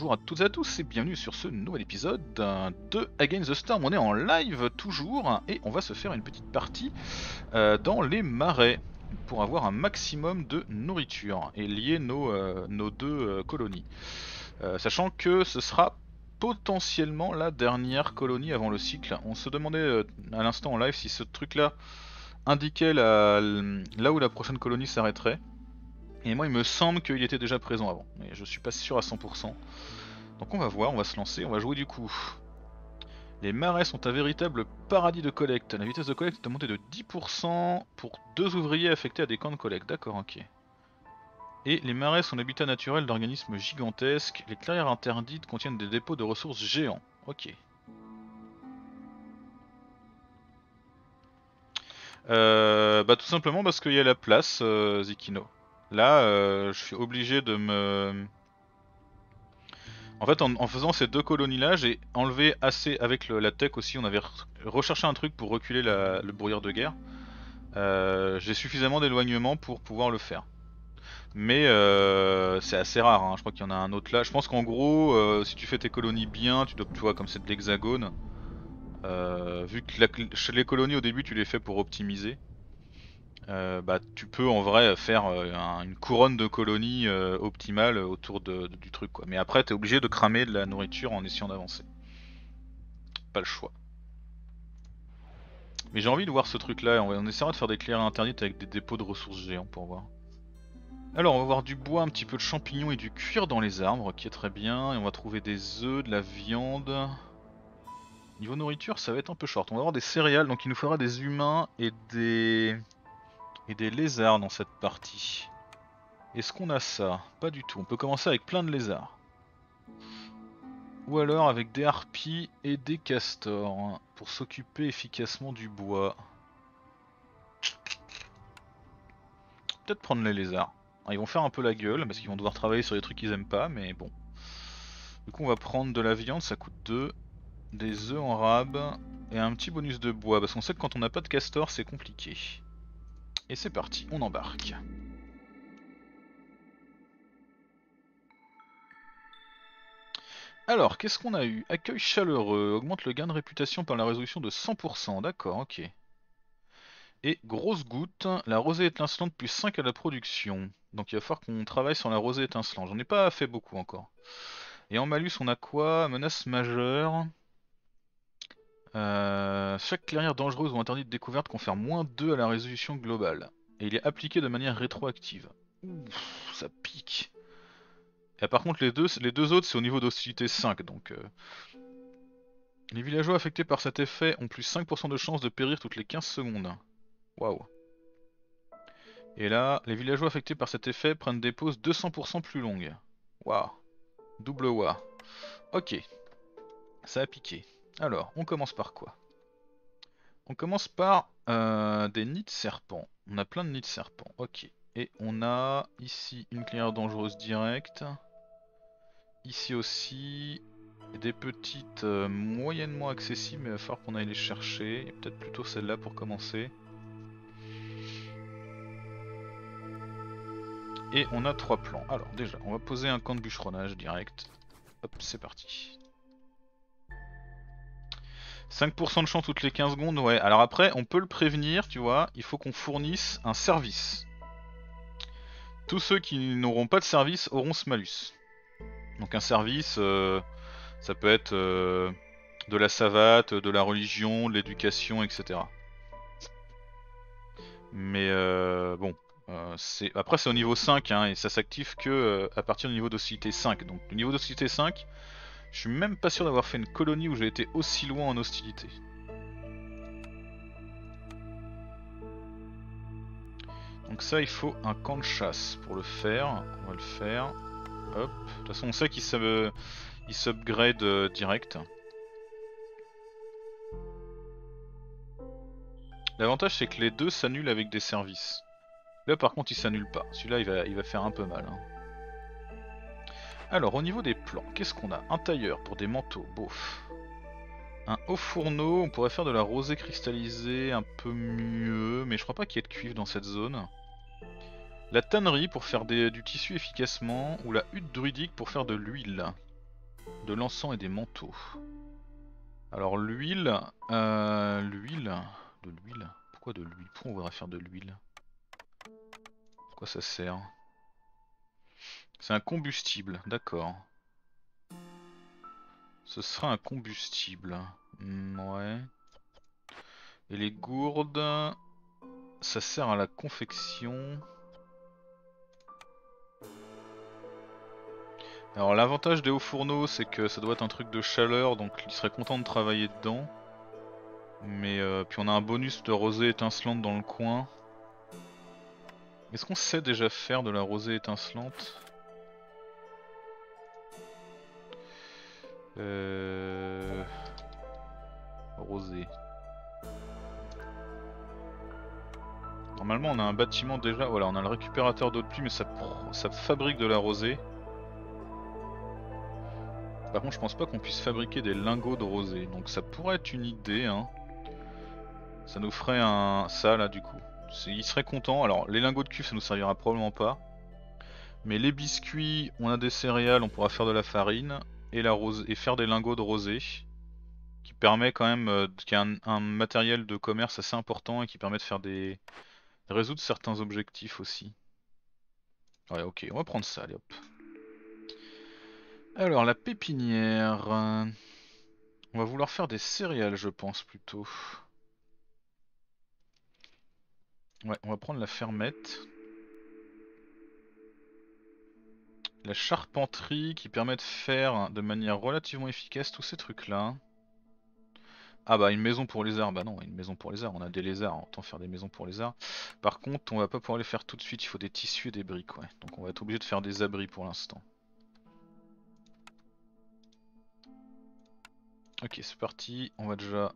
bonjour à toutes et à tous et bienvenue sur ce nouvel épisode de Against the Storm. On est en live toujours et on va se faire une petite partie euh, dans les marais pour avoir un maximum de nourriture et lier nos, euh, deux euh, colonies. sachant que ce sera potentiellement la dernière colonie avant le cycle. On se demandait à l'instant en live si ce truc là indiquait là où la prochaine colonie s'arrêterait. Et moi il me semble qu'il était déjà présent avant, mais je suis pas sûr à 100%. Donc on va voir, on va se lancer, on va jouer du coup. Les marais sont un véritable paradis de collecte. La vitesse de collecte est montée de 10% pour deux ouvriers affectés à des camps de collecte. D'accord, ok. Et les marais sont l'habitat naturel d'organismes gigantesques. Les clairières interdites contiennent des dépôts de ressources géants. Ok. Euh, bah tout simplement parce qu'il y a la place, euh, Zikino. Là, euh, je suis obligé de me... En fait, en, faisant ces deux colonies-là, j'ai enlevé assez avec la tech aussi. On avait recherché un truc pour reculer le brouillard de guerre. Euh, j'ai suffisamment d'éloignement pour pouvoir le faire. Mais euh, c'est assez rare, hein. je crois qu'il y en a un autre là. Je pense qu'en gros, si tu fais tes colonies bien, tu dois, tu vois, comme c'est de l'hexagone, vu que les colonies au début tu les fais pour optimiser, euh, bah, tu peux en vrai faire euh, une couronne de colonies euh, optimale autour du truc quoi. Mais après t'es obligé de cramer de la nourriture en essayant d'avancer. Pas le choix. Mais j'ai envie de voir ce truc là, on, essaiera de faire des clairières interdites avec des dépôts de ressources géants pour voir. Alors on va voir du bois, un petit peu de champignons et du cuir dans les arbres, qui est très bien. Et on va trouver des œufs, de la viande. Niveau nourriture ça va être un peu short. On va avoir des céréales, donc il nous faudra des humains et des et des lézards dans cette partie. Est-ce qu'on a ça? Pas du tout. On peut commencer avec plein de lézards. Ou alors avec des harpies et des castors hein, pour s'occuper efficacement du bois. Peut-être prendre les lézards. ils vont faire un peu la gueule parce qu'ils vont devoir travailler sur les trucs qu'ils aiment pas, mais bon. Du coup, on va prendre de la viande, ça coûte 2. Des œufs en rab et un petit bonus de bois parce qu'on sait que quand on n'a pas de castor, c'est compliqué. Et c'est parti, on embarque. Alors, qu'est-ce qu'on a eu? Accueil chaleureux, augmente le gain de réputation par la résolution de 100%, d'accord, ok. Et grosse goutte, la rosée étincelante plus 5 à la production. Donc il va falloir qu'on travaille sur la rosée étincelante, j'en ai pas fait beaucoup encore. Et en malus on a quoi? Menace majeure. Euh, chaque clairière dangereuse ou interdite de découverte confère moins 2 à la résolution globale. Et il est appliqué de manière rétroactive. Ouf, ça pique. Et par contre les deux, autres c'est au niveau d'hostilité 5 donc... Euh, les villageois affectés par cet effet ont plus 5% de chance de périr toutes les 15 secondes. Waouh. Et là, les villageois affectés par cet effet prennent des pauses 200% plus longues. Waouh. Double waouh. Ok. Ça a piqué. Alors, on commence par quoi? On commence par euh, des nids de serpents. On a plein de nids de serpents, ok. Et on a ici une clairière dangereuse directe. Ici aussi des petites euh, moyennement accessibles, mais il va falloir qu'on aille les chercher. Peut-être plutôt celle-là pour commencer. Et on a trois plans. Alors déjà, on va poser un camp de bûcheronnage direct. Hop, c'est parti. 5% de chance toutes les 15 secondes, ouais. Alors après, on peut le prévenir, tu vois, il faut qu'on fournisse un service. Tous ceux qui n'auront pas de service auront ce malus. Donc un service, euh, ça peut être euh, de la savate, de la religion, de l'éducation, etc. Mais euh, bon, après c'est au niveau 5 hein, et ça s'active que à partir du niveau d'hostilité 5. Donc le niveau d'hostilité 5, je suis même pas sûr d'avoir fait une colonie où j'ai été aussi loin en hostilité. Donc ça, il faut un camp de chasse pour le faire. On va le faire. Hop. De toute façon, on sait qu'il s'upgrade euh, direct. L'avantage, c'est que les deux s'annulent avec des services. Là, par contre, il s'annule pas. Celui-là, il va, faire un peu mal. Hein. Alors, au niveau des plans, qu'est-ce qu'on a? Un tailleur pour des manteaux, bof. Un haut fourneau, on pourrait faire de la rosée cristallisée un peu mieux, mais je crois pas qu'il y ait de cuivre dans cette zone. La tannerie pour faire du tissu efficacement, ou la hutte druidique pour faire de l'huile. de l'encens et des manteaux. Alors l'huile, euh, l'huile, de l'huile? Pourquoi de l'huile? Pourquoi on voudrait faire de l'huile? Pourquoi ça sert? C'est un combustible, d'accord. Ce sera un combustible. Hmm, ouais. Et les gourdes, ça sert à la confection. Alors l'avantage des hauts fourneaux c'est que ça doit être un truc de chaleur donc il serait content de travailler dedans. Mais euh, puis on a un bonus de rosée étincelante dans le coin. Est-ce qu'on sait déjà faire de la rosée étincelante? Euh... Rosée. Normalement on a un bâtiment déjà, voilà on a le récupérateur d'eau de pluie mais ça, ça fabrique de la rosée. Par contre je pense pas qu'on puisse fabriquer des lingots de rosée, donc ça pourrait être une idée hein. Ça nous ferait un... ça là du coup. Il serait content, alors les lingots de cuivre ça nous servira probablement pas. Mais les biscuits, on a des céréales, on pourra faire de la farine et, la rose... et faire des lingots de rosée. Qui permet quand même, euh, qui est un, matériel de commerce assez important et qui permet de faire des... résoudre certains objectifs aussi. Ouais ok, on va prendre ça, allez hop. Alors la pépinière. On va vouloir faire des céréales je pense plutôt. Ouais, on va prendre la fermette. La charpenterie qui permet de faire de manière relativement efficace tous ces trucs là. Ah bah une maison pour lézards, bah non, une maison pour lézards, on a des lézards, autant faire des maisons pour lézards. Par contre, on va pas pouvoir les faire tout de suite, il faut des tissus et des briques, ouais. Donc on va être obligé de faire des abris pour l'instant. Ok, c'est parti. On va déjà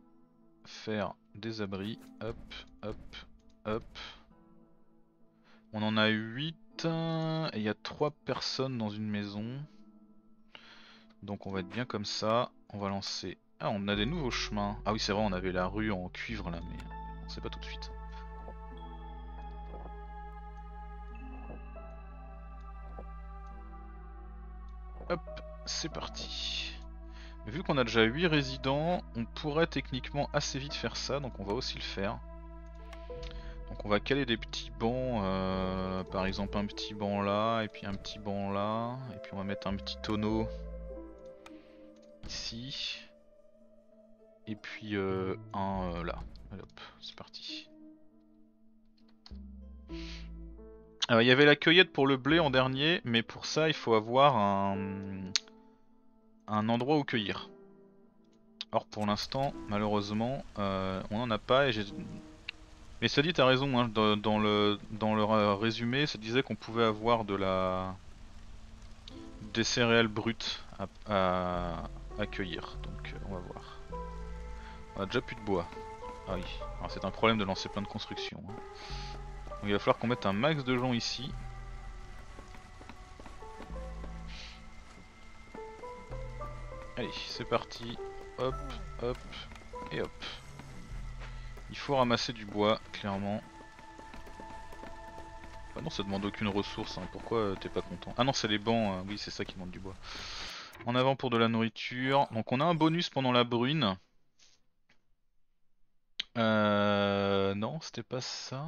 faire des abris. Hop, hop, hop. On en a 8 et il y a 3 personnes dans une maison. Donc on va être bien comme ça. On va lancer... Ah, on a des nouveaux chemins. Ah oui, c'est vrai, on avait la rue en cuivre là, mais c'est pas tout de suite. Hop, c'est parti. Vu qu'on a déjà 8 résidents, on pourrait techniquement assez vite faire ça, donc on va aussi le faire. Donc on va caler des petits bancs, euh, par exemple un petit banc là, et puis un petit banc là, et puis on va mettre un petit tonneau ici, et puis euh, un euh, là. Hop, c'est parti. Alors il y avait la cueillette pour le blé en dernier, mais pour ça il faut avoir un, endroit où cueillir. Or pour l'instant, malheureusement, on n'en a pas et j'ai... Mais ça dit, t'as raison, hein, dans, le, dans le résumé, ça disait qu'on pouvait avoir de la... des céréales brutes à, à, cueillir, donc euh, on va voir. On a déjà plus de bois. Ah oui, c'est un problème de lancer plein de constructions. Hein. Donc il va falloir qu'on mette un max de gens ici. Allez, c'est parti. Hop, hop, et hop. Il faut ramasser du bois, clairement. Bah non, ça demande aucune ressource, hein. pourquoi euh, t'es pas content? Ah non, c'est les bancs, hein. oui, c'est ça qui demande du bois. En avant pour de la nourriture. Donc on a un bonus pendant la brune. Euh... Non, c'était pas ça.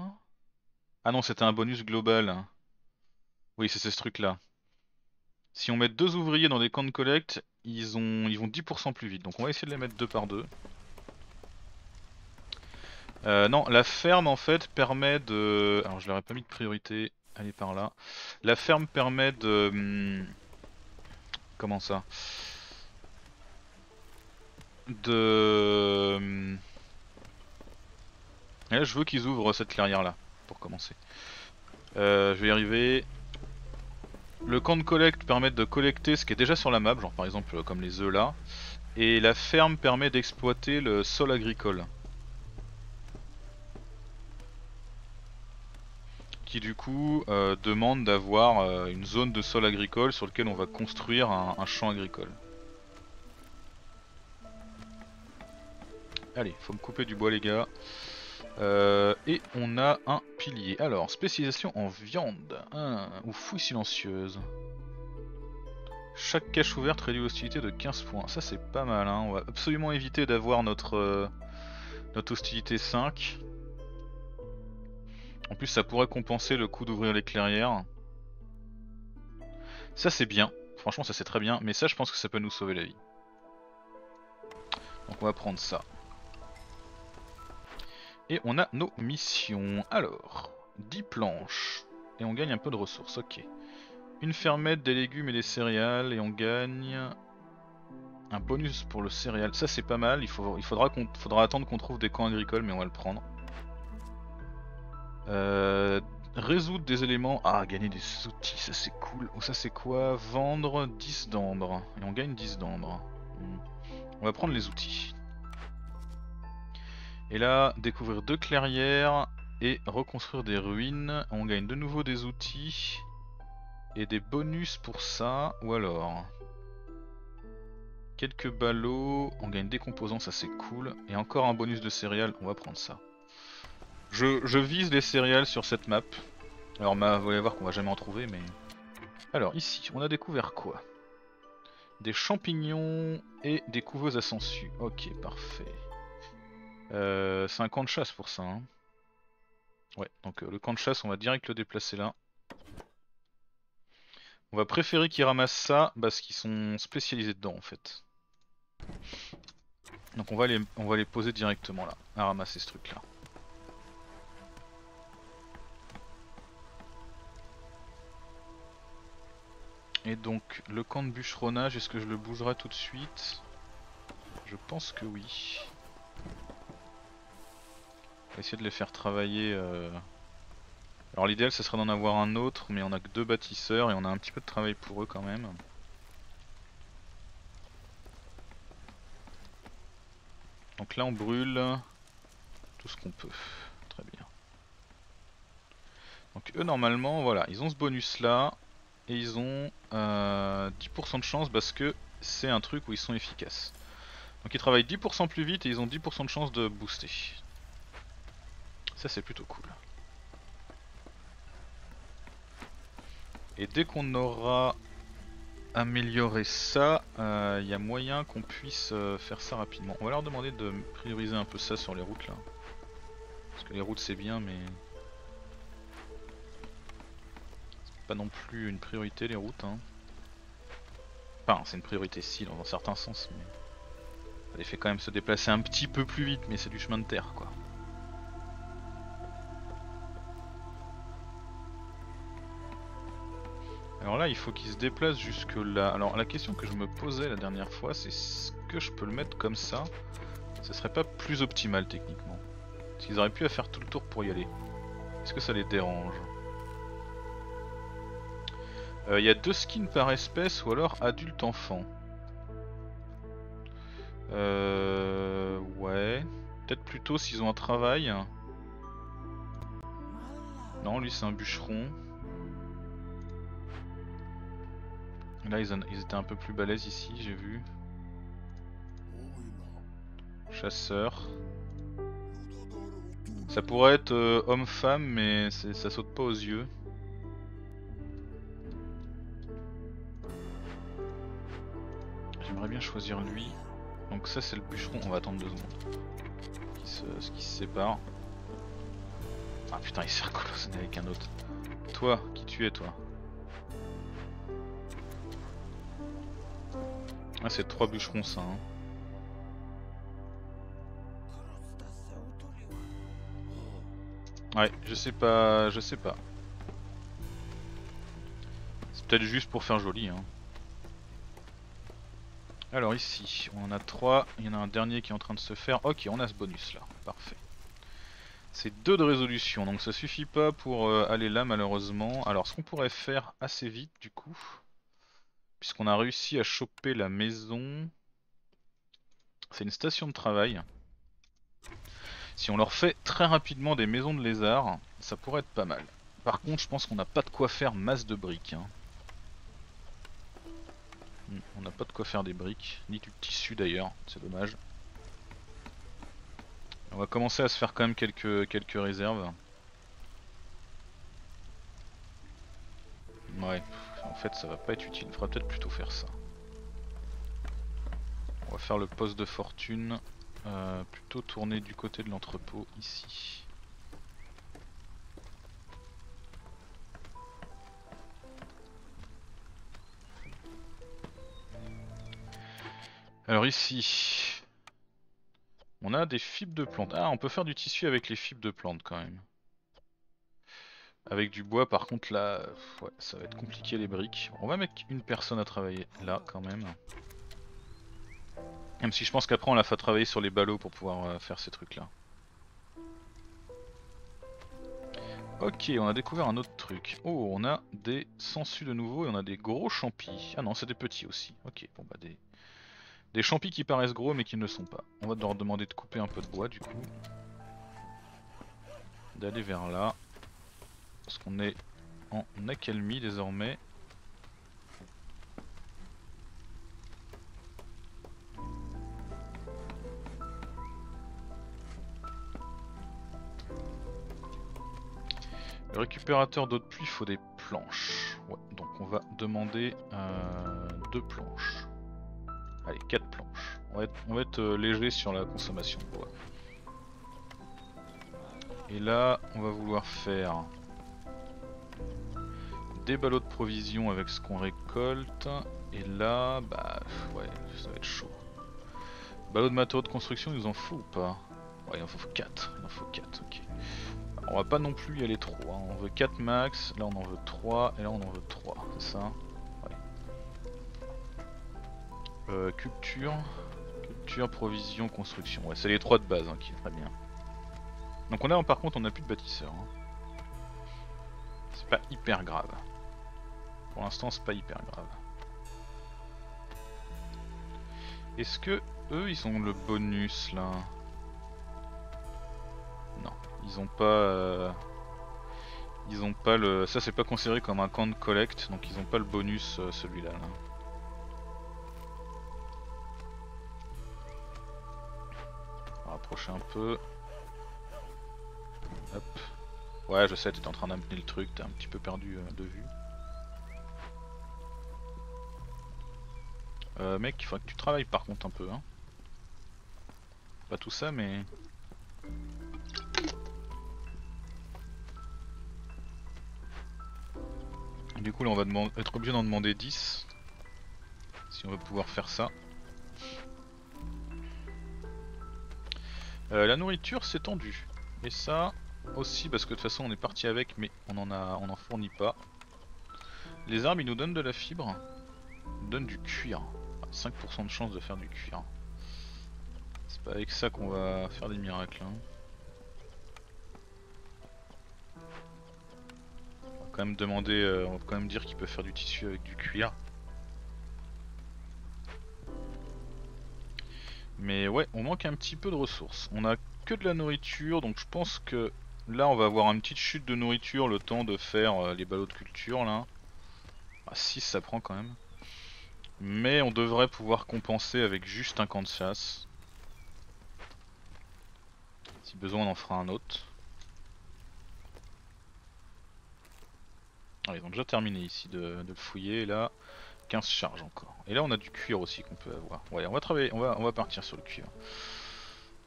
Ah non, c'était un bonus global. Oui, c'est ce truc là. Si on met deux ouvriers dans des camps de collecte, ils, ont, ils vont 10% plus vite. Donc on va essayer de les mettre deux par deux. Euh, non, la ferme en fait permet de... Alors je leur ai pas mis de priorité, elle est par là. La ferme permet de... Hmm, comment ça? De... Hmm, là, je veux qu'ils ouvrent cette clairière là, pour commencer. Euh, je vais y arriver. Le camp de collecte permet de collecter ce qui est déjà sur la map, genre par exemple comme les œufs là. Et la ferme permet d'exploiter le sol agricole. Qui du coup euh, demande d'avoir euh, une zone de sol agricole sur lequel on va construire un champ agricole. Allez, faut me couper du bois les gars. Euh, et on a un pilier. Alors, spécialisation en viande. ou fouille silencieuse. Chaque cache ouverte réduit l'hostilité de 15 points. Ça c'est pas mal, hein. on va absolument éviter d'avoir notre, notre hostilité 5. En plus ça pourrait compenser le coup d'ouvrir les clairières. Ça c'est bien, franchement ça c'est très bien, mais ça je pense que ça peut nous sauver la vie. Donc on va prendre ça. Et on a nos missions. Alors, 10 planches. Et on gagne un peu de ressources, ok. Une fermette, des légumes et des céréales. Et on gagne un bonus pour le céréal. Ça c'est pas mal, il, faudra attendre qu'on trouve des camps agricoles, mais on va le prendre. Euh, résoudre des éléments. Ah, gagner des outils, ça c'est cool. Oh, ça c'est quoi? Vendre 10 d'ambre. Et on gagne 10 d'ambre. Hmm. On va prendre les outils. Et là, découvrir deux clairières et reconstruire des ruines. On gagne de nouveau des outils et des bonus pour ça. Ou alors, quelques ballots, on gagne des composants, ça c'est cool. Et encore un bonus de céréales, on va prendre ça. Je, vise les céréales sur cette map. Alors vous allez voir qu'on va jamais en trouver, mais... Alors ici, on a découvert quoi? Des champignons et des couveuses à. Ok, parfait. Euh, c'est un camp de chasse pour ça. Hein. Ouais, donc euh, le camp de chasse, on va direct le déplacer là. On va préférer qu'ils ramassent ça parce qu'ils sont spécialisés dedans en fait. Donc on va les, on va les poser directement là, à ramasser ce truc là. Et donc le camp de bûcheronnage, est-ce que je le bougerai tout de suite? Je pense que oui essayer de les faire travailler. Euh. Alors l'idéal ce serait d'en avoir un autre, mais on a que deux bâtisseurs et on a un petit peu de travail pour eux quand même. Donc là on brûle tout ce qu'on peut. Très bien. Donc eux normalement voilà, ils ont ce bonus là et ils ont 10% euh, de chance parce que c'est un truc où ils sont efficaces. Donc ils travaillent 10% plus vite et ils ont 10% de chance de booster. Ça c'est plutôt cool. Et dès qu'on aura amélioré ça, il euh, y a moyen qu'on puisse euh, faire ça rapidement. On va leur demander de prioriser un peu ça sur les routes là. Parce que les routes c'est bien mais... pas non plus une priorité les routes hein. Enfin c'est une priorité si dans un certain sens mais... Ça les fait quand même se déplacer un petit peu plus vite mais c'est du chemin de terre quoi. Alors là, il faut qu'il se déplace jusque là. Alors la question que je me posais la dernière fois, c'est est-ce que je peux le mettre comme ça Ce serait pas plus optimal techniquement Parce auraient pu faire tout le tour pour y aller. Est-ce que ça les dérange? Euh, Il y a deux skins par espèce ou alors adulte enfant. Euh... Ouais. Peut-être plutôt s'ils ont un travail. Non, lui c'est un bûcheron. Là ils, étaient un peu plus balèzes ici, j'ai vu. Chasseur. Ça pourrait être euh, homme-femme, mais ça saute pas aux yeux. J'aimerais bien choisir lui. Donc ça c'est le bûcheron, on va attendre deux secondes. Qui se, qui se sépare. Ah putain il s'est recolosé avec un autre. Toi, qui tu es toi Ah c'est trois bûcherons ça. Hein. Ouais, je sais pas, je sais pas. C'est peut-être juste pour faire joli. Hein. Alors ici, on en a trois. Il y en a un dernier qui est en train de se faire. Ok, on a ce bonus là. Parfait. C'est deux de résolution, donc ça suffit pas pour euh, aller là malheureusement. Alors ce qu'on pourrait faire assez vite du coup, puisqu'on a réussi à choper la maison. C'est une station de travail. Si on leur fait très rapidement des maisons de lézards, ça pourrait être pas mal. Par contre, je pense qu'on n'a pas de quoi faire masse de briques. Hein. On n'a pas de quoi faire des briques, ni du tissu d'ailleurs, c'est dommage. On va commencer à se faire quand même quelques, réserves. Ouais, fait ça va pas être utile, il faudra peut-être plutôt faire ça. On va faire le poste de fortune, euh, plutôt tourner du côté de l'entrepôt ici. Alors ici, on a des fibres de plantes. Ah, on peut faire du tissu avec les fibres de plantes quand même. Avec du bois, par contre, là, ça va être compliqué les briques. On va mettre une personne à travailler là quand même. Même si je pense qu'après on la fait travailler sur les ballots pour pouvoir euh, faire ces trucs là. Ok, on a découvert un autre truc. Oh, on a des sangsues de nouveau et on a des gros champis. Ah non, c'est des petits aussi. Ok, bon bah des, des champis qui paraissent gros mais qui ne sont pas. On va leur demander de couper un peu de bois du coup. D'aller vers là. Parce qu'on est en accalmie désormais. Le récupérateur d'eau de pluie, faut des planches. Donc on va demander euh, deux planches. Allez, 4 planches. On va être, euh, léger sur la consommation. Et là, on va vouloir faire des ballots de provisions avec ce qu'on récolte. Et là, bah ouais, ça va être chaud. Ballots de matériaux de construction, il nous en faut ou pas? Ouais, il en faut 4. Il en faut 4, ok. on va pas non plus y aller trop. Hein. On veut 4 max, là on en veut 3, et là on en veut 3, c'est ça? Euh, culture, culture, provision, construction. Ouais, c'est les trois de base hein, qui est très bien. Donc on a par contre on a plus de bâtisseurs. Hein. C'est pas hyper grave. Pour l'instant c'est pas hyper grave. Est-ce que eux ils ont le bonus là? Non, ils ont pas. Euh, ils ont pas le. Ça c'est pas considéré comme un camp de collecte, donc ils ont pas le bonus euh, celui-là. là. Approcher un peu. Hop. Ouais, je sais, t'es en train d'amener le truc, t'es un petit peu perdu euh, de vue. Euh, mec, il faudrait que tu travailles par contre un peu. Hein. Pas tout ça, mais... Du coup là on va être obligé d'en demander 10 si on veut pouvoir faire ça. Euh, la nourriture s'est tendue. Et ça aussi parce que de toute façon on est parti avec mais on en a on fournit pas. Les arbres ils nous donnent de la fibre. Ils donnent du cuir. 5% de chance de faire du cuir. C'est pas avec ça qu'on va faire des miracles. Hein. On va quand même demander, euh, on va quand même dire qu'il peut faire du tissu avec du cuir. Mais ouais, on manque un petit peu de ressources. On a que de la nourriture, donc je pense que là on va avoir une petite chute de nourriture le temps de faire euh, les ballots de culture là. Ah 6 ça prend quand même. Mais on devrait pouvoir compenser avec juste un camp de chasse. Si besoin on en fera un autre. Ah, ils ont déjà terminé ici de, de fouiller là. 15 charges encore. Et là on a du cuir aussi qu'on peut avoir. Ouais on va travailler, on va, on va partir sur le cuir.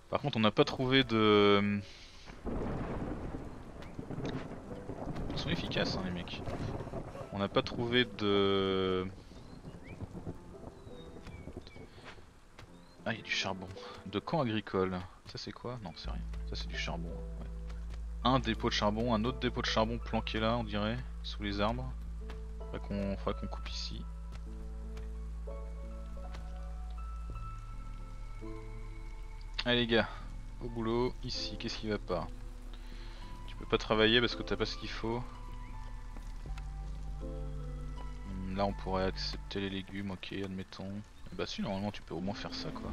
Par contre on n'a pas trouvé de... Ils sont efficaces hein, les mecs. On n'a pas trouvé de... Ah il y a du charbon. De camp agricole. Ça c'est quoi? Non c'est rien. Ça c'est du charbon. Un dépôt de charbon, un autre dépôt de charbon planqué là on dirait, sous les arbres. Faudrait qu'on coupe ici. Allez les gars, au boulot, ici, qu'est-ce qui va pas Tu peux pas travailler parce que t'as pas ce qu'il faut. Hmm, là on pourrait accepter les légumes, ok, admettons. Bah si, normalement tu peux au moins faire ça quoi.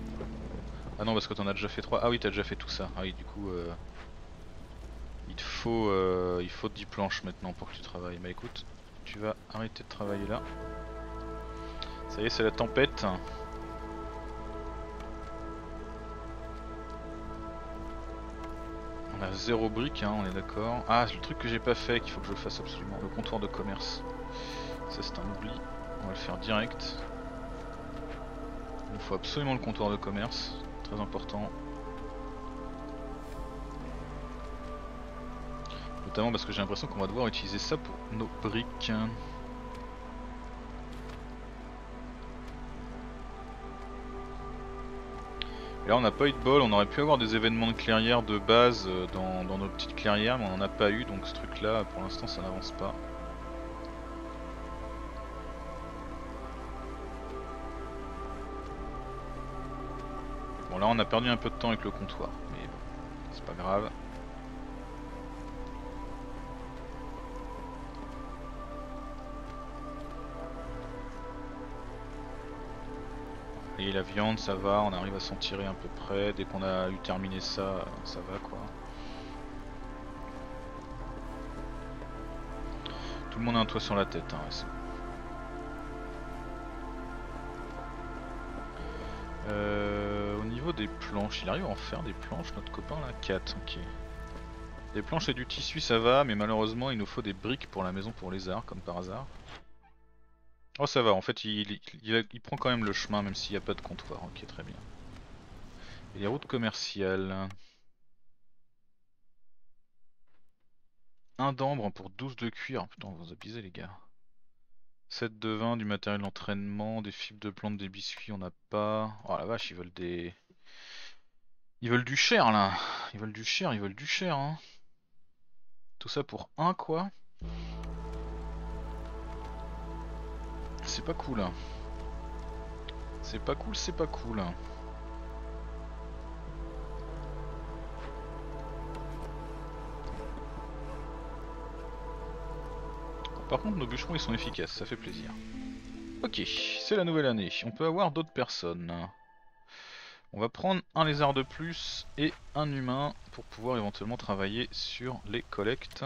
Ah non, parce que t'en as déjà fait 3. Ah oui, t'as déjà fait tout ça. Ah oui, du coup... Euh... Il te faut, euh... il faut 10 planches maintenant pour que tu travailles. Bah écoute, tu vas arrêter de travailler là. Ça y est, c'est la tempête. Zéro brique, hein, on est d'accord. Ah, c'est le truc que j'ai pas fait, qu'il faut que je fasse absolument. Le comptoir de commerce. Ça c'est un oubli. On va le faire direct. Il faut absolument le comptoir de commerce. Très important. Notamment parce que j'ai l'impression qu'on va devoir utiliser ça pour nos briques. Et là on n'a pas eu de bol, on aurait pu avoir des événements de clairière de base euh, dans, dans nos petites clairières mais on n'en a pas eu donc ce truc là pour l'instant ça n'avance pas. Bon là on a perdu un peu de temps avec le comptoir mais bon c'est pas grave. Et la viande ça va, on arrive à s'en tirer à peu près, dès qu'on a eu terminé ça, ça va quoi. Tout le monde a un toit sur la tête, hein, euh, au niveau des planches, il arrive à en faire des planches notre copain là? 4, ok. Des planches et du tissu ça va, mais malheureusement il nous faut des briques pour la maison pour les arts comme par hasard. Oh ça va, en fait il, prend quand même le chemin même s'il n'y a pas de comptoir, ok très bien. Et les routes commerciales. Un d'ambre pour 12 de cuir, putain vous abusez les gars. 7 de vin, du matériel d'entraînement, des fibres de plantes, des biscuits, on n'a pas. Oh la vache, ils veulent des... Ils veulent du cher là Ils veulent du cher, ils veulent du cher hein Tout ça pour un quoi C'est pas cool. Hein. C'est pas cool, c'est pas cool. Hein. Par contre, nos bûcherons ils sont efficaces, ça fait plaisir. Ok, c'est la nouvelle année. On peut avoir d'autres personnes. On va prendre un lézard de plus et un humain pour pouvoir éventuellement travailler sur les collectes.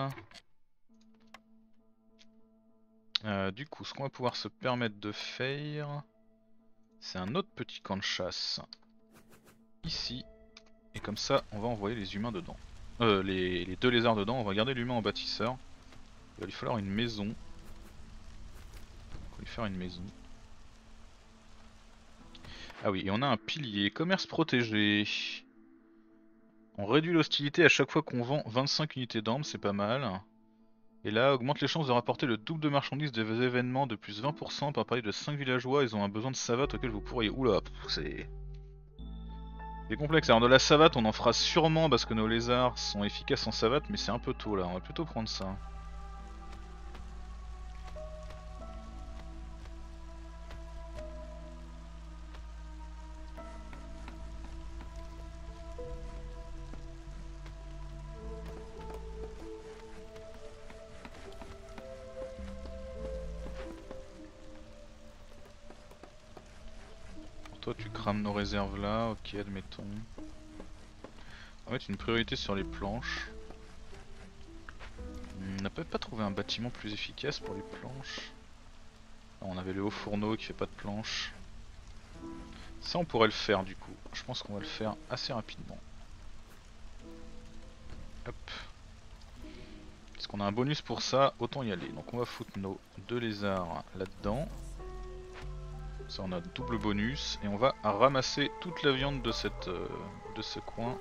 Euh, du coup, ce qu'on va pouvoir se permettre de faire, c'est un autre petit camp de chasse. Ici. Et comme ça, on va envoyer les humains dedans. Euh, les, deux lézards dedans, on va garder l'humain en bâtisseur. Il va lui falloir une maison. On va lui faire une maison. Ah oui, et on a un pilier. Commerce protégé. On réduit l'hostilité à chaque fois qu'on vend 25 unités d'armes, c'est pas mal. Et là, augmente les chances de rapporter le double de marchandises des événements de plus 20% par parler de 5 villageois, ils ont un besoin de savate auquel vous pourriez... Oula, c'est... C'est complexe, alors de la savate on en fera sûrement parce que nos lézards sont efficaces en savate, mais c'est un peu tôt là, on va plutôt prendre ça. Nos réserves là, ok admettons. On va mettre une priorité sur les planches. On n'a peut-être pas trouvé un bâtiment plus efficace pour les planches. on avait le haut fourneau qui fait pas de planches. Ça on pourrait le faire du coup. Je pense qu'on va le faire assez rapidement. Hop. Est-ce qu'on a un bonus pour ça Autant y aller. Donc on va foutre nos deux lézards là-dedans. Ça on a double bonus et on va ramasser toute la viande de, cette, euh, de ce coin.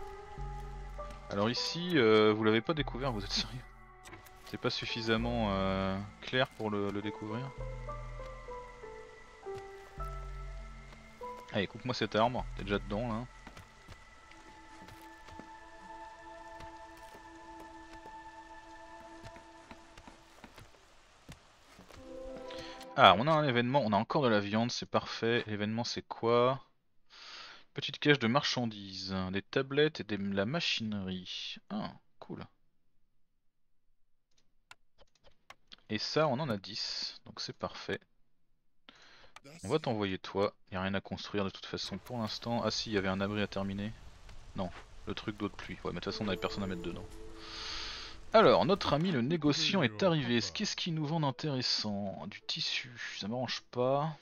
Alors ici, euh, vous l'avez pas découvert, vous êtes sérieux? C'est pas suffisamment euh, clair pour le, découvrir Allez, coupe-moi cette arme, t'es déjà dedans là. Ah, on a un événement, on a encore de la viande, c'est parfait. L'événement c'est quoi? Petite cache de marchandises, des tablettes et de la machinerie. Ah, cool. Et ça, on en a 10, donc c'est parfait. On va t'envoyer toi, il a rien à construire de toute façon pour l'instant. Ah si, il y avait un abri à terminer. Non, le truc d'eau de pluie. Ouais, mais de toute façon on avait personne à mettre dedans. Alors, notre ami le négociant est arrivé. Qu'est-ce qu'il nous vend d'intéressant? Du tissu, ça m'arrange pas.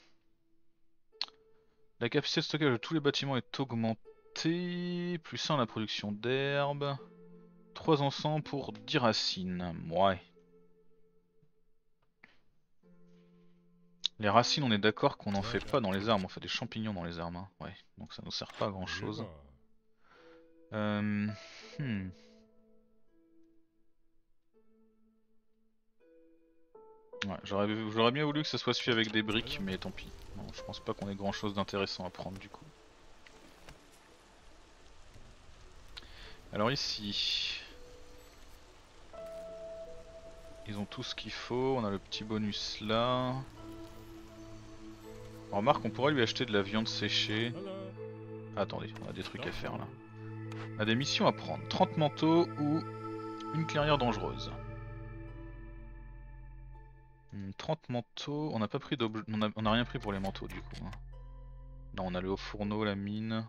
La capacité de stockage de tous les bâtiments est augmentée. Plus 1 la production d'herbe. 3 encens pour 10 racines. Ouais. Les racines, on est d'accord qu'on n'en fait pas dans les armes, on fait des champignons dans les armes. hein. Ouais, donc ça nous sert pas à grand chose. Euh... hmm. Ouais, j'aurais bien voulu que ça soit suivi avec des briques, mais tant pis. Je pense pas qu'on ait grand chose d'intéressant à prendre du coup. Alors ici, ils ont tout ce qu'il faut, on a le petit bonus là. Remarque, on pourrait lui acheter de la viande séchée. Ah, attendez, on a des trucs à faire là. On a des missions à prendre. 30 manteaux ou une clairière dangereuse. Hmm, 30 manteaux, on n'a pas pris rien pris pour les manteaux du coup. hein. Non, on a le haut fourneau, la mine.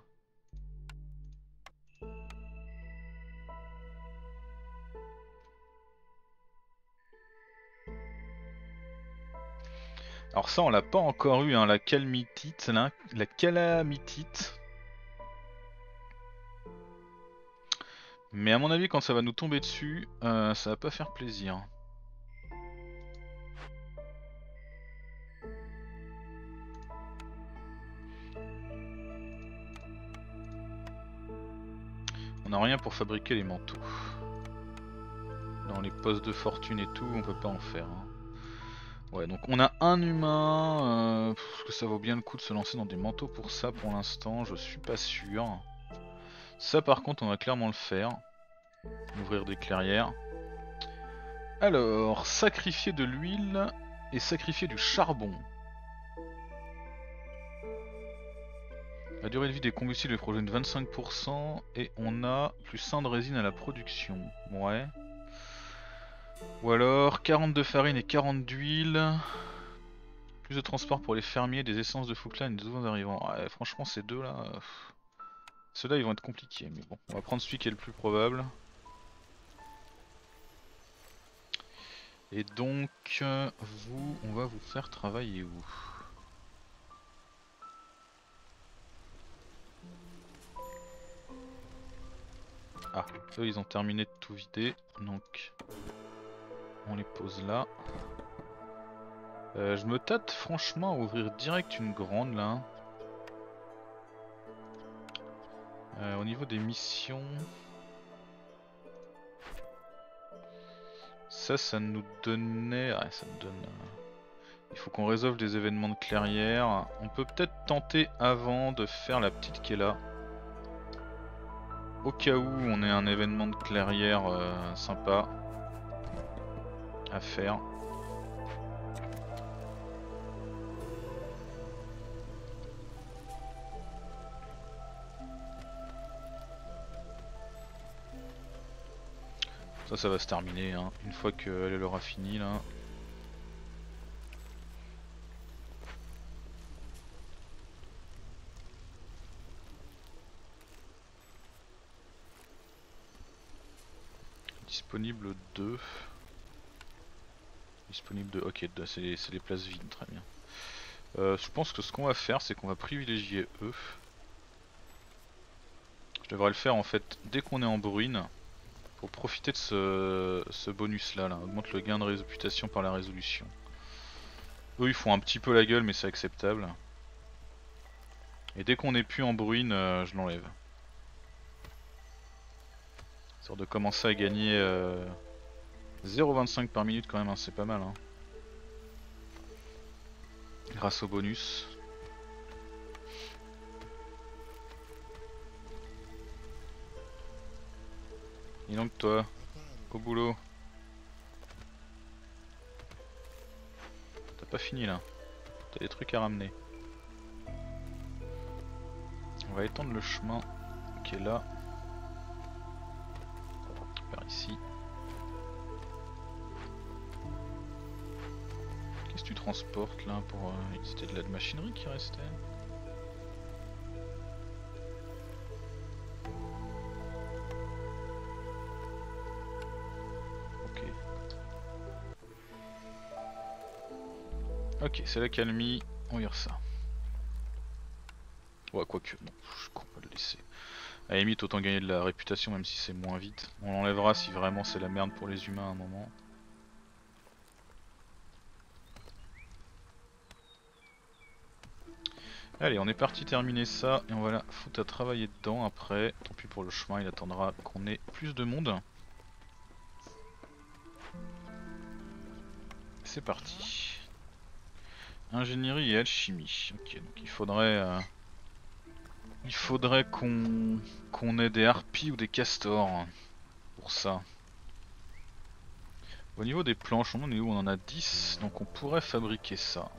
Alors ça on l'a pas encore eu, hein, la calmitite, là, la calamitite. Mais à mon avis quand ça va nous tomber dessus, euh, ça va pas faire plaisir. On n'a rien pour fabriquer les manteaux. Dans les postes de fortune et tout, on peut pas en faire. hein. Ouais, donc on a un humain. euh, que ça vaut bien le coup de se lancer dans des manteaux pour ça pour l'instant Je suis pas sûr. Ça, par contre, on va clairement le faire. Ouvrir des clairières. Alors, sacrifier de l'huile et sacrifier du charbon. La durée de vie des combustibles est prochaine de 25% et on a plus 1 de résine à la production. Ouais. Ou alors 40 de farine et 40 d'huile. Plus de transport pour les fermiers, des essences de fouclane et des nouveaux arrivants. Ouais, franchement ces deux là... Ceux-là ils vont être compliqués mais bon. On va prendre celui qui est le plus probable. Et donc euh, vous, on va vous faire travailler où Ah, eux ils ont terminé de tout vider, donc on les pose là. Euh, je me tâte franchement à ouvrir direct une grande là. Euh, au niveau des missions... Ça, ça nous donnait... Ouais, ça nous donne... euh, Il faut qu'on résolve des événements de clairière. On peut peut-être tenter avant de faire la petite qui est là. Au cas où on ait un événement de clairière euh, sympa à faire. Ça, ça va se terminer hein, une fois qu'elle aura fini là. Disponible 2. Disponible 2. Ok, c'est les places vides, très bien. Euh, je pense que ce qu'on va faire, c'est qu'on va privilégier eux. Je devrais le faire en fait dès qu'on est en bruine. Pour profiter de ce, ce bonus là, là, augmente le gain de réputation par la résolution. Eux ils font un petit peu la gueule mais c'est acceptable. Et dès qu'on est plus en bruine, euh, je l'enlève. De commencer à gagner euh, 0,25 par minute quand même, hein, c'est pas mal. Hein. Grâce au bonus. Et donc toi, au boulot? T'as pas fini là. T'as des trucs à ramener. On va étendre le chemin qui est là. Ici. Qu'est-ce que tu transportes là pour... euh, C'était de la machinerie qui restait Ok. Ok, c'est la calmie, on vire ça. Ouais, quoique, non, je con pas le laisser. À la limite, autant gagner de la réputation même si c'est moins vite. On l'enlèvera si vraiment c'est la merde pour les humains à un moment. Allez, on est parti terminer ça et on va la foutre à travailler dedans après. Tant pis pour le chemin, il attendra qu'on ait plus de monde. C'est parti. Ingénierie et alchimie. Ok, donc il faudrait... euh, Il faudrait qu'on ait des harpies ou des castors pour ça. Au niveau des planches, on en est où? On en a 10, donc on pourrait fabriquer ça.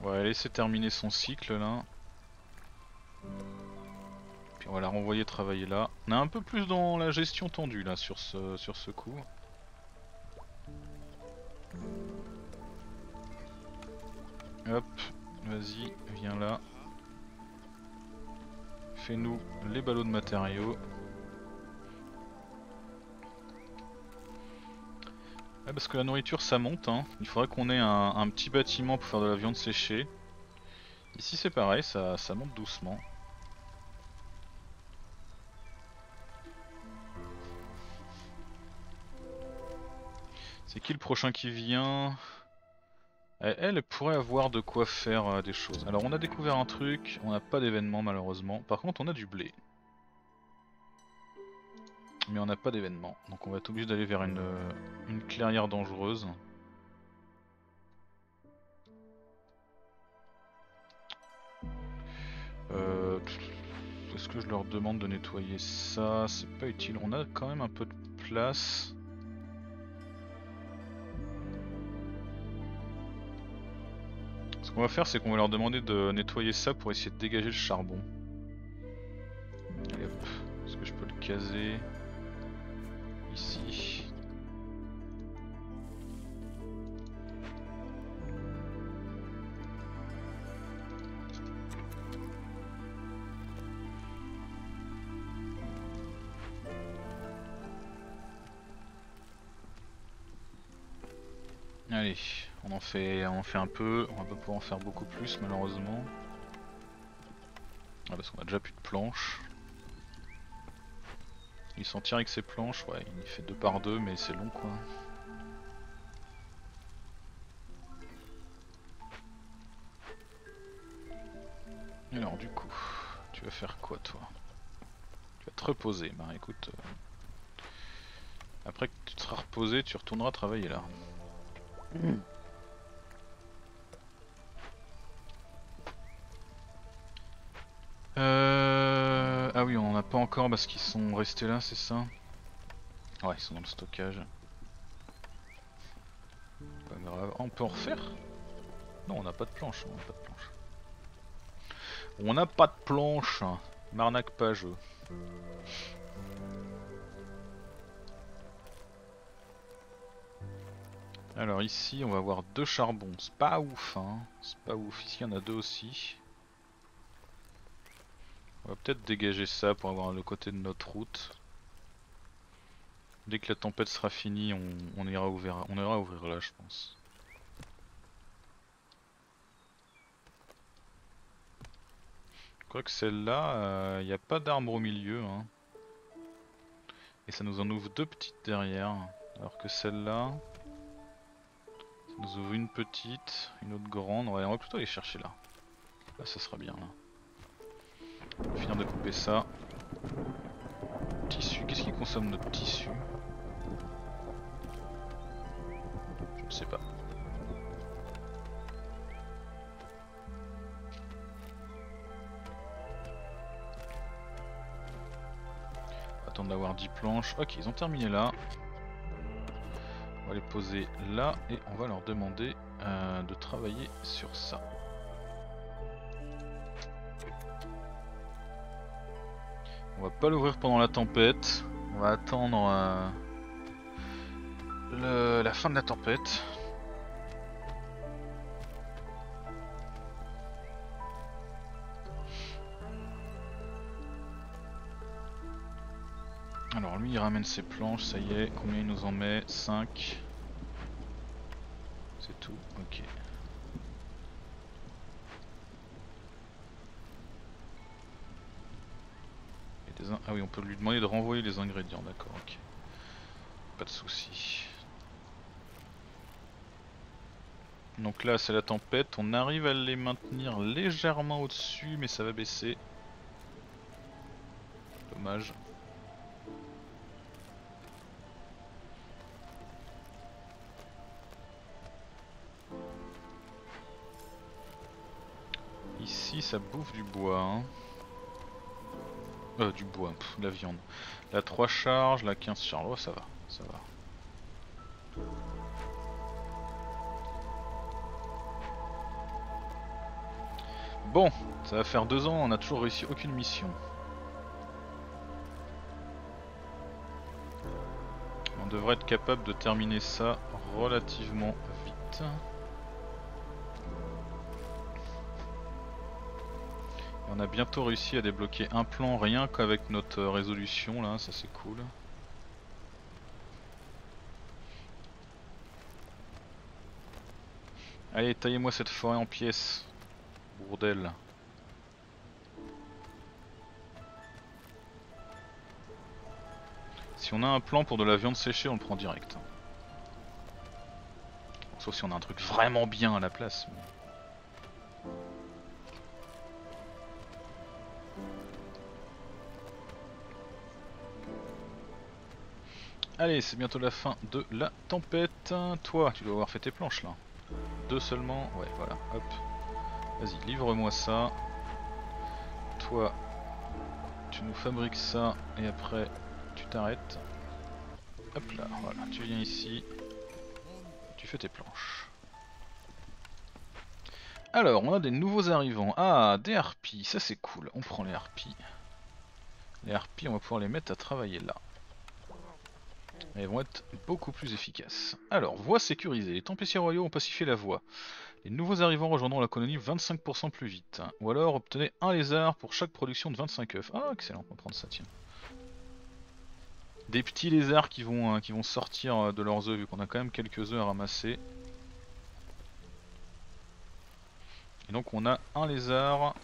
Va laisser terminer son cycle là. Puis on va la renvoyer travailler là. On est un peu plus dans la gestion tendue là sur sur ce coup. Hop, vas-y, viens là. Fais-nous les ballots de matériaux. Parce que la nourriture ça monte, hein. il faudrait qu'on ait un, petit bâtiment pour faire de la viande séchée. Ici c'est pareil, ça, monte doucement. C'est qui le prochain qui vient? Elle, pourrait avoir de quoi faire euh, des choses. Alors on a découvert un truc, on n'a pas d'événement malheureusement. Par contre on a du blé. Mais on n'a pas d'événement. Donc on va être obligé d'aller vers une, euh, clairière dangereuse. Euh, Est-ce que je leur demande de nettoyer ça? C'est pas utile. On a quand même un peu de place. Qu'on va faire, c'est qu'on va leur demander de nettoyer ça pour essayer de dégager le charbon. Est-ce que je peux le caser Ici? Allez, on fait un peu, on va pas pouvoir en faire beaucoup plus malheureusement. Ah, parce qu'on a déjà plus de planches. Il s'en tire avec ses planches, ouais, il fait deux par deux mais c'est long quoi. Alors du coup, tu vas faire quoi toi? Tu vas te reposer, bah écoute... euh, Après que tu te seras reposé, tu retourneras travailler là. Euh... Ah oui, on en a pas encore parce qu'ils sont restés là, c'est ça Ouais, ils sont dans le stockage. Pas grave. On peut en refaire? Non, on n'a pas de planche. On n'a pas de planche. On n'a pas de jeu. Alors ici, on va avoir deux charbons. C'est pas ouf, hein. C'est pas ouf. Ici, il y en a deux aussi. On va peut-être dégager ça pour avoir le côté de notre route. Dès que la tempête sera finie, on, ira ouvrir, on ira ouvrir là, je pense. Je crois que celle-là, il n'y a pas d'arbre au milieu. Hein. Et ça nous en ouvre deux petites derrière. Alors que celle-là, ça nous ouvre une petite, une autre grande. On va plutôt aller chercher là. Là, ça sera bien là. On va finir de couper ça. Tissu, qu'est-ce qui consomme notre tissu? Je ne sais pas. Attendre d'avoir 10 planches. Ok, ils ont terminé là. On va les poser là et on va leur demander euh, de travailler sur ça. On va pas l'ouvrir pendant la tempête. On va attendre euh, la fin de la tempête. Alors lui il ramène ses planches, ça y est, combien il nous en met? 5 C'est tout, ok. Ah oui, on peut lui demander de renvoyer les ingrédients, d'accord, ok. Pas de souci. Donc là c'est la tempête, on arrive à les maintenir légèrement au-dessus mais ça va baisser. Dommage. Ici ça bouffe du bois. Hein. Euh, du bois, la viande. La 3 charges, la 15 charges, oh, ça va, ça va. Bon, ça va faire deux ans, on a toujours réussi aucune mission. On devrait être capable de terminer ça relativement vite. On a bientôt réussi à débloquer un plan rien qu'avec notre résolution là, ça c'est cool. Allez, taillez-moi cette forêt en pièces. Bourdel. Si on a un plan pour de la viande séchée, on le prend direct. Sauf si on a un truc vraiment bien à la place. Allez, c'est bientôt la fin de la tempête. Toi, tu dois avoir fait tes planches là. Deux seulement. Ouais, voilà. Hop. Vas-y, livre-moi ça. Toi, tu nous fabriques ça et après tu t'arrêtes. Hop là, voilà. Tu viens ici. Tu fais tes planches. Alors, on a des nouveaux arrivants. Ah, des harpies, ça c'est cool. On prend les harpies. Les harpies, on va pouvoir les mettre à travailler là. Elles vont être beaucoup plus efficaces. Alors, voie sécurisée. Les Tempétiers royaux ont pacifié la voie. Les nouveaux arrivants rejoindront la colonie 25% plus vite. Ou alors, obtenez un lézard pour chaque production de 25 œufs. Ah, excellent, on va prendre ça, tiens. Des petits lézards qui vont, hein, qui vont sortir euh, de leurs œufs, vu qu'on a quand même quelques œufs à ramasser. Et donc on a un lézard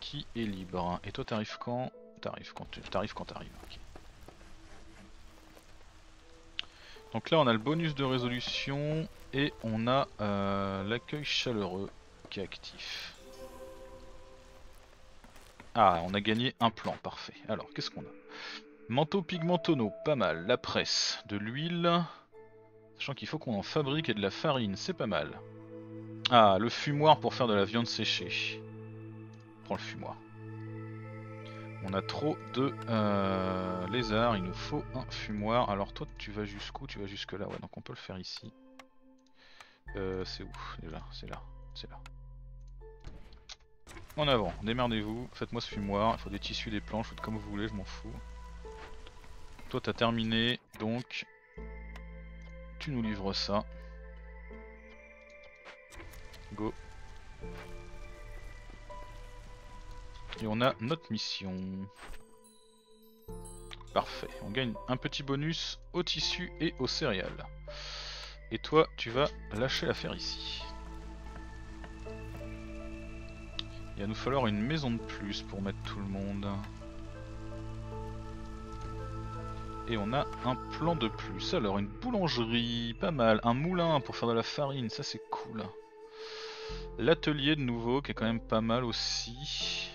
qui est libre. Et toi t'arrives quand? T'arrives quand t'arrives quand t'arrives. Donc là on a le bonus de résolution et on a euh, l'accueil chaleureux qui est actif. Ah on a gagné un plan, parfait. Alors qu'est-ce qu'on a? Manteau pigmentono, pas mal. La presse, de l'huile. Sachant qu'il faut qu'on en fabrique et de la farine, c'est pas mal. Ah, le fumoir pour faire de la viande séchée. Prends le fumoir. On a trop de euh, lézards, il nous faut un fumoir. Alors toi tu vas jusqu'où? Tu vas jusque là, ouais donc on peut le faire ici. Euh, c'est où? Déjà, c'est là, c'est là. En avant, démerdez-vous, faites-moi ce fumoir, il faut des tissus, des planches, faites comme vous voulez, je m'en fous. Toi t'as terminé, donc tu nous livres ça. Go. Et on a notre mission. Parfait, on gagne un petit bonus au tissu et aux céréales. Et toi, tu vas lâcher l'affaire ici. Il va nous falloir une maison de plus pour mettre tout le monde. Et on a un plan de plus. Alors, une boulangerie, pas mal. Un moulin pour faire de la farine, ça c'est cool. L'atelier de nouveau, qui est quand même pas mal aussi.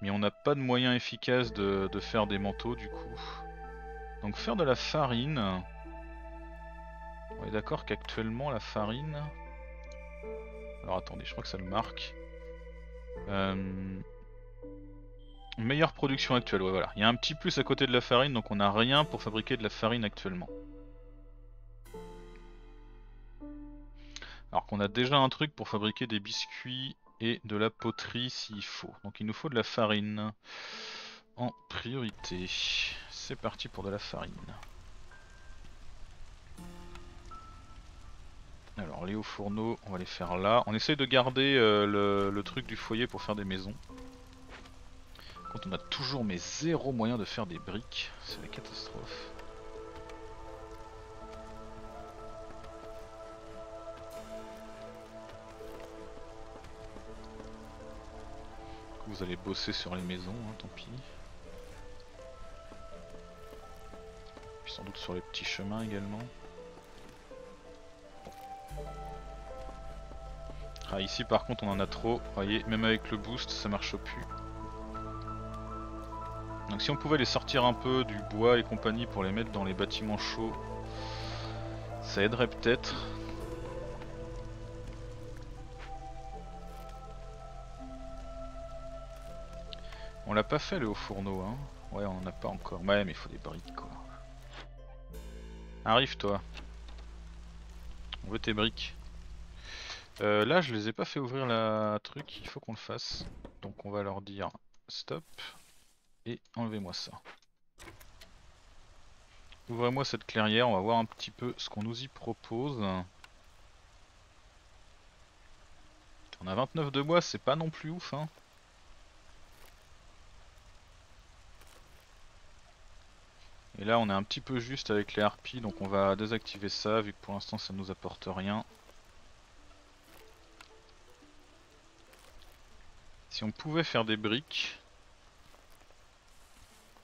Mais on n'a pas de moyen efficace de, faire des manteaux du coup. Donc faire de la farine. On est d'accord qu'actuellement la farine... Alors attendez, je crois que ça le marque. Euh, meilleure production actuelle, ouais voilà. Il y a un petit plus à côté de la farine, donc on n'a rien pour fabriquer de la farine actuellement. Alors qu'on a déjà un truc pour fabriquer des biscuits et de la poterie s'il faut. Donc il nous faut de la farine en priorité. C'est parti pour de la farine. Alors les hauts fourneaux, on va les faire là. On essaye de garder euh, le, truc du foyer pour faire des maisons. Quand on a toujours mais zéro moyen de faire des briques, c'est la catastrophe. Vous allez bosser sur les maisons, hein, tant pis. Puis sans doute sur les petits chemins également. Ah, ici par contre on en a trop, vous voyez, même avec le boost ça marche plus. Donc si on pouvait les sortir un peu du bois et compagnie pour les mettre dans les bâtiments chauds, ça aiderait peut-être. L'a pas fait le haut fourneau hein. Ouais on en a pas encore. Ouais mais il faut des briques quoi. Arrive toi. On veut tes briques. Euh, là je les ai pas fait ouvrir la truc, il faut qu'on le fasse. Donc on va leur dire stop et enlevez-moi ça. Ouvrez-moi cette clairière, on va voir un petit peu ce qu'on nous y propose. On a 29 de bois, c'est pas non plus ouf hein. Et là on est un petit peu juste avec les harpies donc on va désactiver ça vu que pour l'instant ça nous apporte rien. Si on pouvait faire des briques,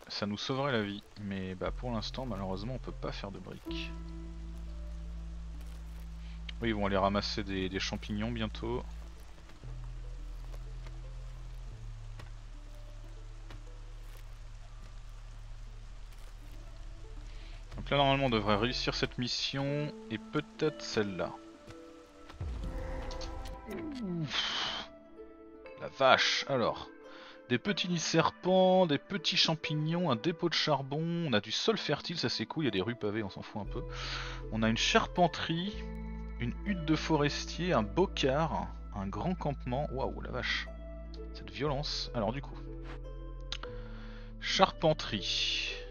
ça nous sauverait la vie. Mais bah pour l'instant malheureusement on peut pas faire de briques. Oui ils vont aller ramasser des champignons bientôt. Donc là normalement on devrait réussir cette mission et peut-être celle-là. La vache Alors, des petits nids serpents, des petits champignons, un dépôt de charbon, on a du sol fertile, ça c'est cool, il y a des rues pavées, on s'en fout un peu. On a une charpenterie, une hutte de forestier, un bocard, un grand campement, waouh la vache, cette violence. Alors du coup, charpenterie,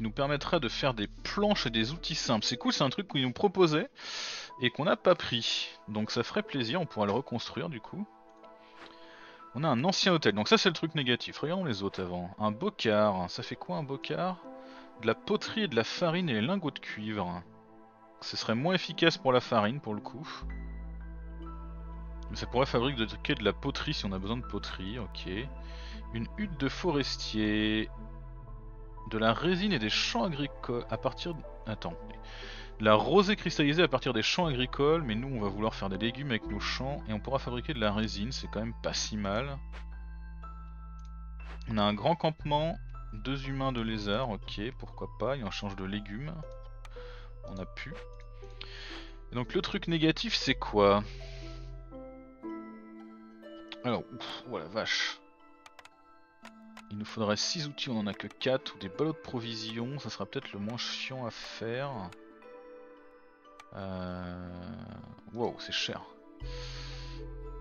nous permettrait de faire des planches et des outils simples. C'est cool, c'est un truc qu'ils nous proposait et qu'on n'a pas pris. Donc ça ferait plaisir, on pourra le reconstruire du coup. On a un ancien hôtel, donc ça c'est le truc négatif. Regardons les autres avant. Un bocard, ça fait quoi un bocard? De la poterie et de la farine et les lingots de cuivre. Ce serait moins efficace pour la farine pour le coup. Mais ça pourrait fabriquer de la poterie si on a besoin de poterie, ok. Une hutte de forestier de la résine et des champs agricoles à partir... De... Attends. La rosée cristallisée à partir des champs agricoles, mais nous on va vouloir faire des légumes avec nos champs et on pourra fabriquer de la résine, c'est quand même pas si mal. On a un grand campement, deux humains, de lézards, ok, pourquoi pas, et on change de légumes. On a pu. donc le truc négatif c'est quoi? Alors, ouf, oh la vache. Il nous faudrait 6 outils, on en a que 4, ou des ballots de provisions, ça sera peut-être le moins chiant à faire. Euh... Wow, c'est cher.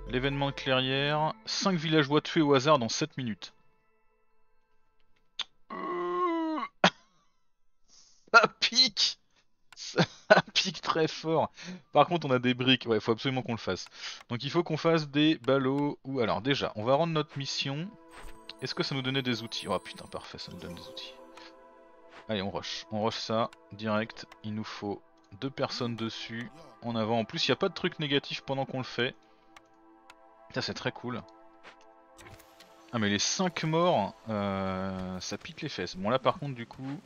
L'événement de clairière, 5 villageois tués au hasard dans 7 minutes. Ça pique Ça pique très fort Par contre on a des briques, ouais faut absolument qu'on le fasse. Donc il faut qu'on fasse des ballots, ou alors déjà, on va rendre notre mission... Est-ce que ça nous donnait des outils? Oh putain, parfait, ça nous donne des outils. Allez, on rush. On rush ça, direct. Il nous faut deux personnes dessus, en avant. En plus, il n'y a pas de truc négatif pendant qu'on le fait. Ça, c'est très cool. Ah, mais les 5 morts, euh, ça pique les fesses. Bon, là, par contre, du coup,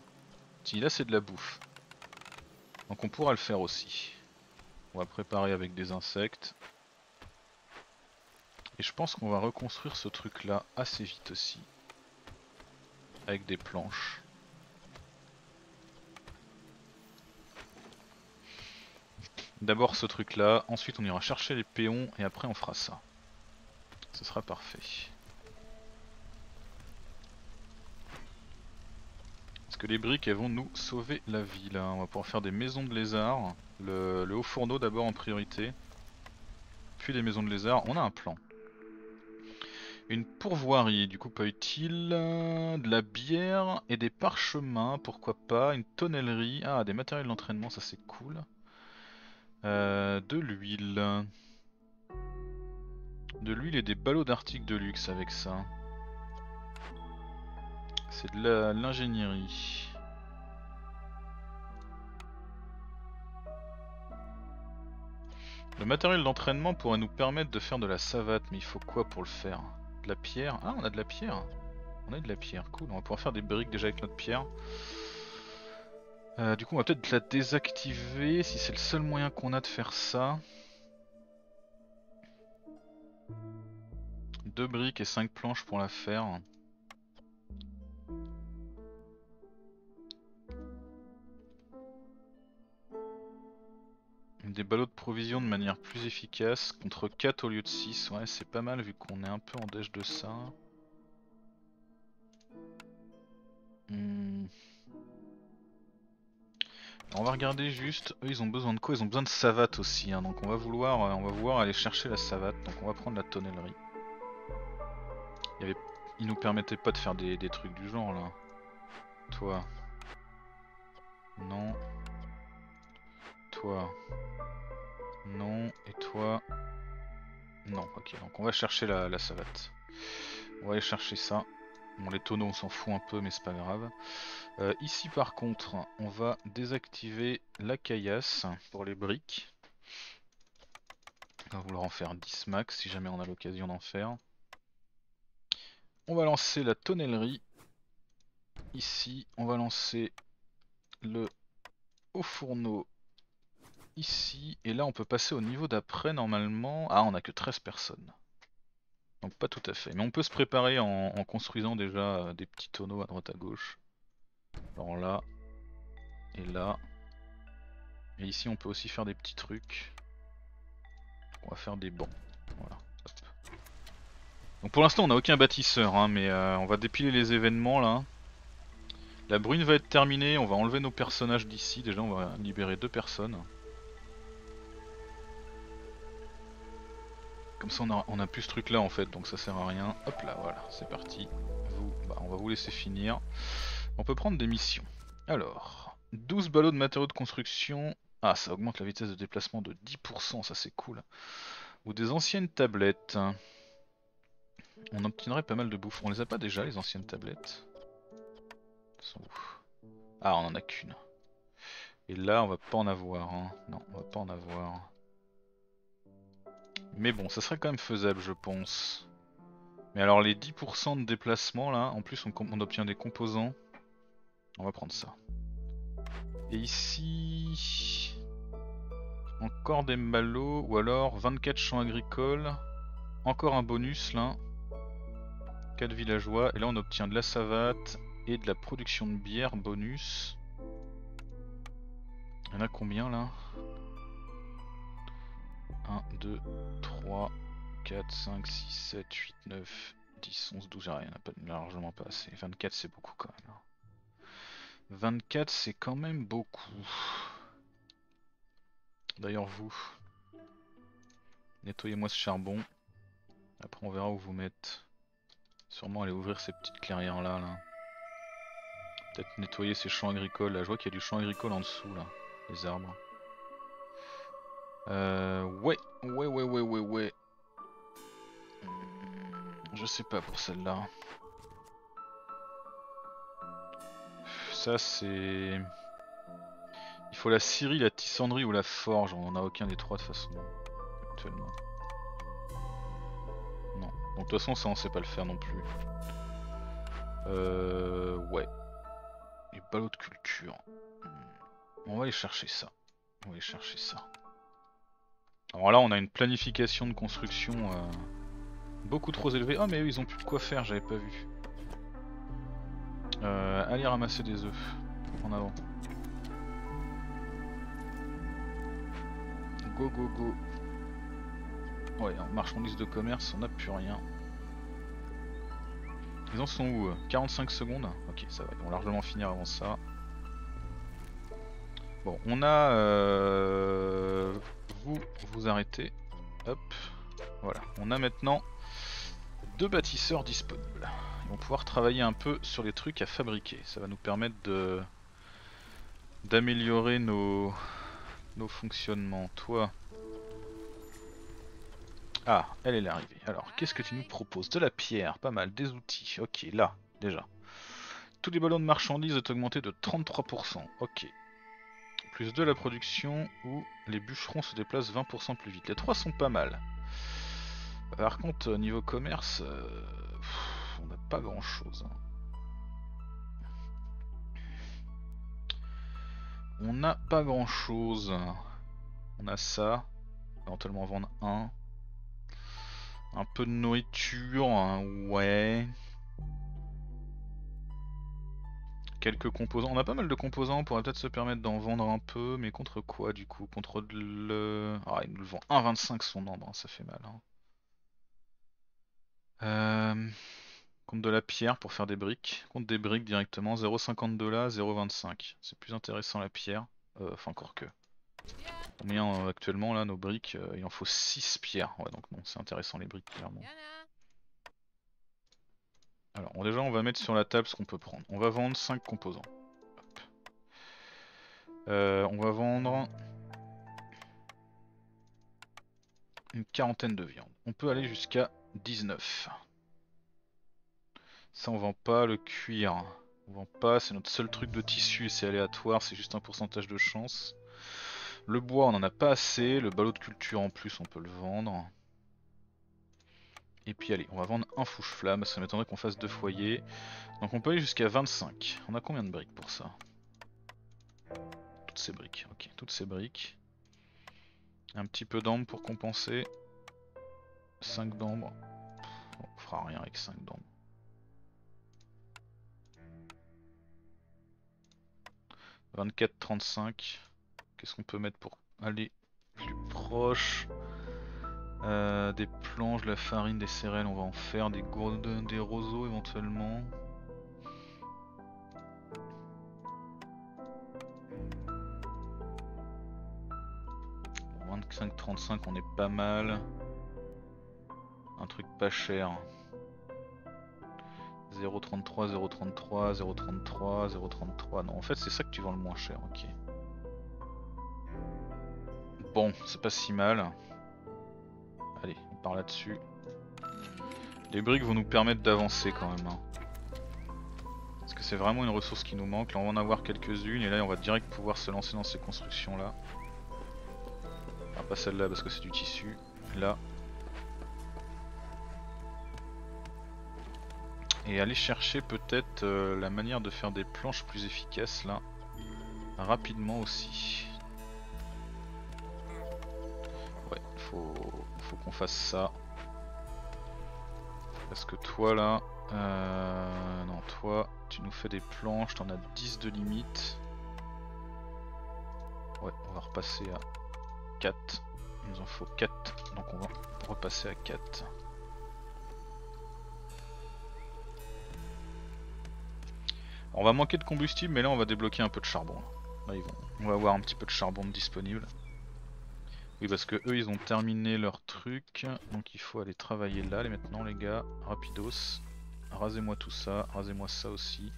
si là, c'est de la bouffe. Donc, on pourra le faire aussi. On va préparer avec des insectes. Et je pense qu'on va reconstruire ce truc là assez vite aussi. Avec des planches. D'abord ce truc là, ensuite on ira chercher les péons et après on fera ça. Ce sera parfait. Parce que les briques elles vont nous sauver la vie là. On va pouvoir faire des maisons de lézards. Le, le haut fourneau d'abord en priorité. Puis des maisons de lézards. On a un plan. Une pourvoirie, du coup pas utile. De la bière et des parchemins, pourquoi pas. Une tonnellerie. Ah, des matériels d'entraînement, ça c'est cool. Euh, de l'huile. De l'huile et des ballots d'articles de luxe avec ça. C'est de l'ingénierie. Le matériel d'entraînement pourrait nous permettre de faire de la savate, mais il faut quoi pour le faire? De la pierre. Ah, on a de la pierre. On a de la pierre, cool. On va pouvoir faire des briques déjà avec notre pierre. Euh, du coup, on va peut-être la désactiver si c'est le seul moyen qu'on a de faire ça. Deux briques et cinq planches pour la faire. Des ballots de provision de manière plus efficace contre 4 au lieu de 6. Ouais, c'est pas mal vu qu'on est un peu en déche de ça. Hmm. On va regarder juste, eux ils ont besoin de quoi? Ils ont besoin de savate aussi, hein. donc on va vouloir euh, on va aller chercher la savate, donc on va prendre la tonnellerie. Il, nous permettait pas de faire des trucs du genre là. Toi. Non. Toi. Non. Et toi. Non, ok, donc on va chercher la, savate. On va aller chercher ça. Bon, les tonneaux, on s'en fout un peu, mais c'est pas grave. Euh, ici, par contre, on va désactiver la caillasse pour les briques. On va vouloir en faire 10 max si jamais on a l'occasion d'en faire. On va lancer la tonnellerie. Ici, on va lancer le haut fourneau ici. Et là, on peut passer au niveau d'après normalement. Ah, on a que 13 personnes. Donc pas tout à fait. Mais on peut se préparer en, construisant déjà euh, des petits tonneaux à droite à gauche. Alors là, et là. Et ici on peut aussi faire des petits trucs. On va faire des bancs. Voilà. Donc pour l'instant on n'a aucun bâtisseur, hein, mais euh, on va dépiler les événements là. La brune va être terminée, on va enlever nos personnages d'ici. Déjà on va libérer deux personnes. Comme ça on a, plus ce truc là en fait, donc ça sert à rien. Hop là, voilà, c'est parti. Bah, on va vous laisser finir. On peut prendre des missions. Alors, 12 ballots de matériaux de construction. Ah, ça augmente la vitesse de déplacement de 10%, ça c'est cool. Ou des anciennes tablettes. On obtiendrait pas mal de bouffe. On les a pas déjà les anciennes tablettes? Ah, on en a qu'une. Et là, on va pas en avoir. Hein. Non, on va pas en avoir. Mais bon, ça serait quand même faisable, je pense. Mais alors les 10% de déplacement là, en plus on, obtient des composants. On va prendre ça. Et ici... Encore des malots, ou alors 24 champs agricoles. Encore un bonus là. 4 villageois, et là on obtient de la savate et de la production de bière bonus. Il y en a combien là? 1, 2, 3, 4, 5, 6, 7, 8, 9, 10, 11, 12, rien, pas largement pas assez. 24 c'est beaucoup quand même. 24 c'est quand même beaucoup. D'ailleurs vous, nettoyez-moi ce charbon. Après on verra où vous mettre. Sûrement aller ouvrir ces petites clairières là. là. Peut-être nettoyer ces champs agricoles. Là je vois qu'il y a du champ agricole en dessous là. Les arbres. Euh, ouais, ouais, ouais, ouais, ouais, ouais. Hmm, je sais pas pour celle-là. Ça c'est... Il faut la scierie, la tissanderie ou la forge. On en a aucun des trois de façon. Actuellement. Non. Donc de toute façon ça on sait pas le faire non plus. Euh... Ouais. Les ballots de culture. Hmm. On va aller chercher ça. On va aller chercher ça. Alors là on a une planification de construction euh, beaucoup trop élevée. Oh mais eux ils ont plus de quoi faire, j'avais pas vu. Euh, allez ramasser des œufs. En avant. Go go go. Ouais, en marchandise de commerce, on n'a plus rien. Ils en sont où 45 secondes? Ok, ça va, ils vont largement finir avant ça. Bon, on a euh, vous vous arrêtez. Hop, voilà. On a maintenant deux bâtisseurs disponibles. Ils vont pouvoir travailler un peu sur les trucs à fabriquer. Ça va nous permettre de d'améliorer nos nos fonctionnements. Toi. Ah, elle est arrivée. Alors, qu'est-ce que tu nous proposes? De la pierre, pas mal. Des outils. Ok, là, déjà. Tous les ballons de marchandises sont augmentés de 33%. Ok plus 2 la production, ou les bûcherons se déplacent 20% plus vite. Les trois sont pas mal. Par contre, niveau commerce, euh, on n'a pas grand chose. Hein. On n'a pas grand chose. On a ça. Éventuellement vendre un. Un peu de nourriture, hein, ouais. Quelques composants. On a pas mal de composants, on pourrait peut-être se permettre d'en vendre un peu, mais contre quoi du coup? Contre le... Ah, il nous le vend 1,25 son nombre, ça fait mal. Hein. Euh, contre de la pierre pour faire des briques. Contre des briques directement, 0,52 là, 0,25. C'est plus intéressant la pierre. Euh, enfin, encore que. Combien euh, actuellement là nos briques Il en faut 6 pierres. Ouais, donc non, c'est intéressant les briques clairement. Alors déjà on va mettre sur la table ce qu'on peut prendre. On va vendre 5 composants. on va vendre une quarantaine de viandes. On peut aller jusqu'à 19. Ça on vend pas, le cuir. On vend pas, c'est notre seul truc de tissu, c'est aléatoire, c'est juste un pourcentage de chance. Le bois on en a pas assez, le ballot de culture en plus on peut le vendre. Et puis allez, on va vendre un fouche-flamme, ça m'étonnerait qu'on fasse deux foyers. Donc on peut aller jusqu'à 25. On a combien de briques pour ça? Toutes ces briques, ok, toutes ces briques. Un petit peu d'ambre pour compenser. 5 d'ambre. on fera rien avec 5 d'ambre. « 24, 35. Qu'est-ce qu'on peut mettre pour aller plus proche? Euh, Des planches, de la farine, des céréales, on va en faire. Des, des roseaux éventuellement. 25, 35, on est pas mal. Un truc pas cher. 0.33, 0.33, 0.33, 0.33. Non, en fait, c'est ça que tu vends le moins cher, ok. Bon, c'est pas si mal. Part là-dessus. Les briques vont nous permettre d'avancer quand même. Hein. Parce que c'est vraiment une ressource qui nous manque. Là, on va en avoir quelques-unes et là, on va direct pouvoir se lancer dans ces constructions-là. Enfin, pas celle-là parce que c'est du tissu. Là, Et aller chercher peut-être euh, la manière de faire des planches plus efficaces là. Rapidement aussi. Faut, faut qu'on fasse ça. Parce que toi là... Euh, non, toi, tu nous fais des planches, t'en as 10 de limite. Ouais, on va repasser à 4. Il nous en faut 4, donc on va repasser à 4. On va manquer de combustible, mais là on va débloquer un peu de charbon. Là, On va avoir un petit peu de charbon disponible. Oui, parce que eux ils ont terminé leur truc, donc il faut aller travailler là, les maintenant les gars, rapidos. Rasez-moi tout ça, rasez-moi ça aussi.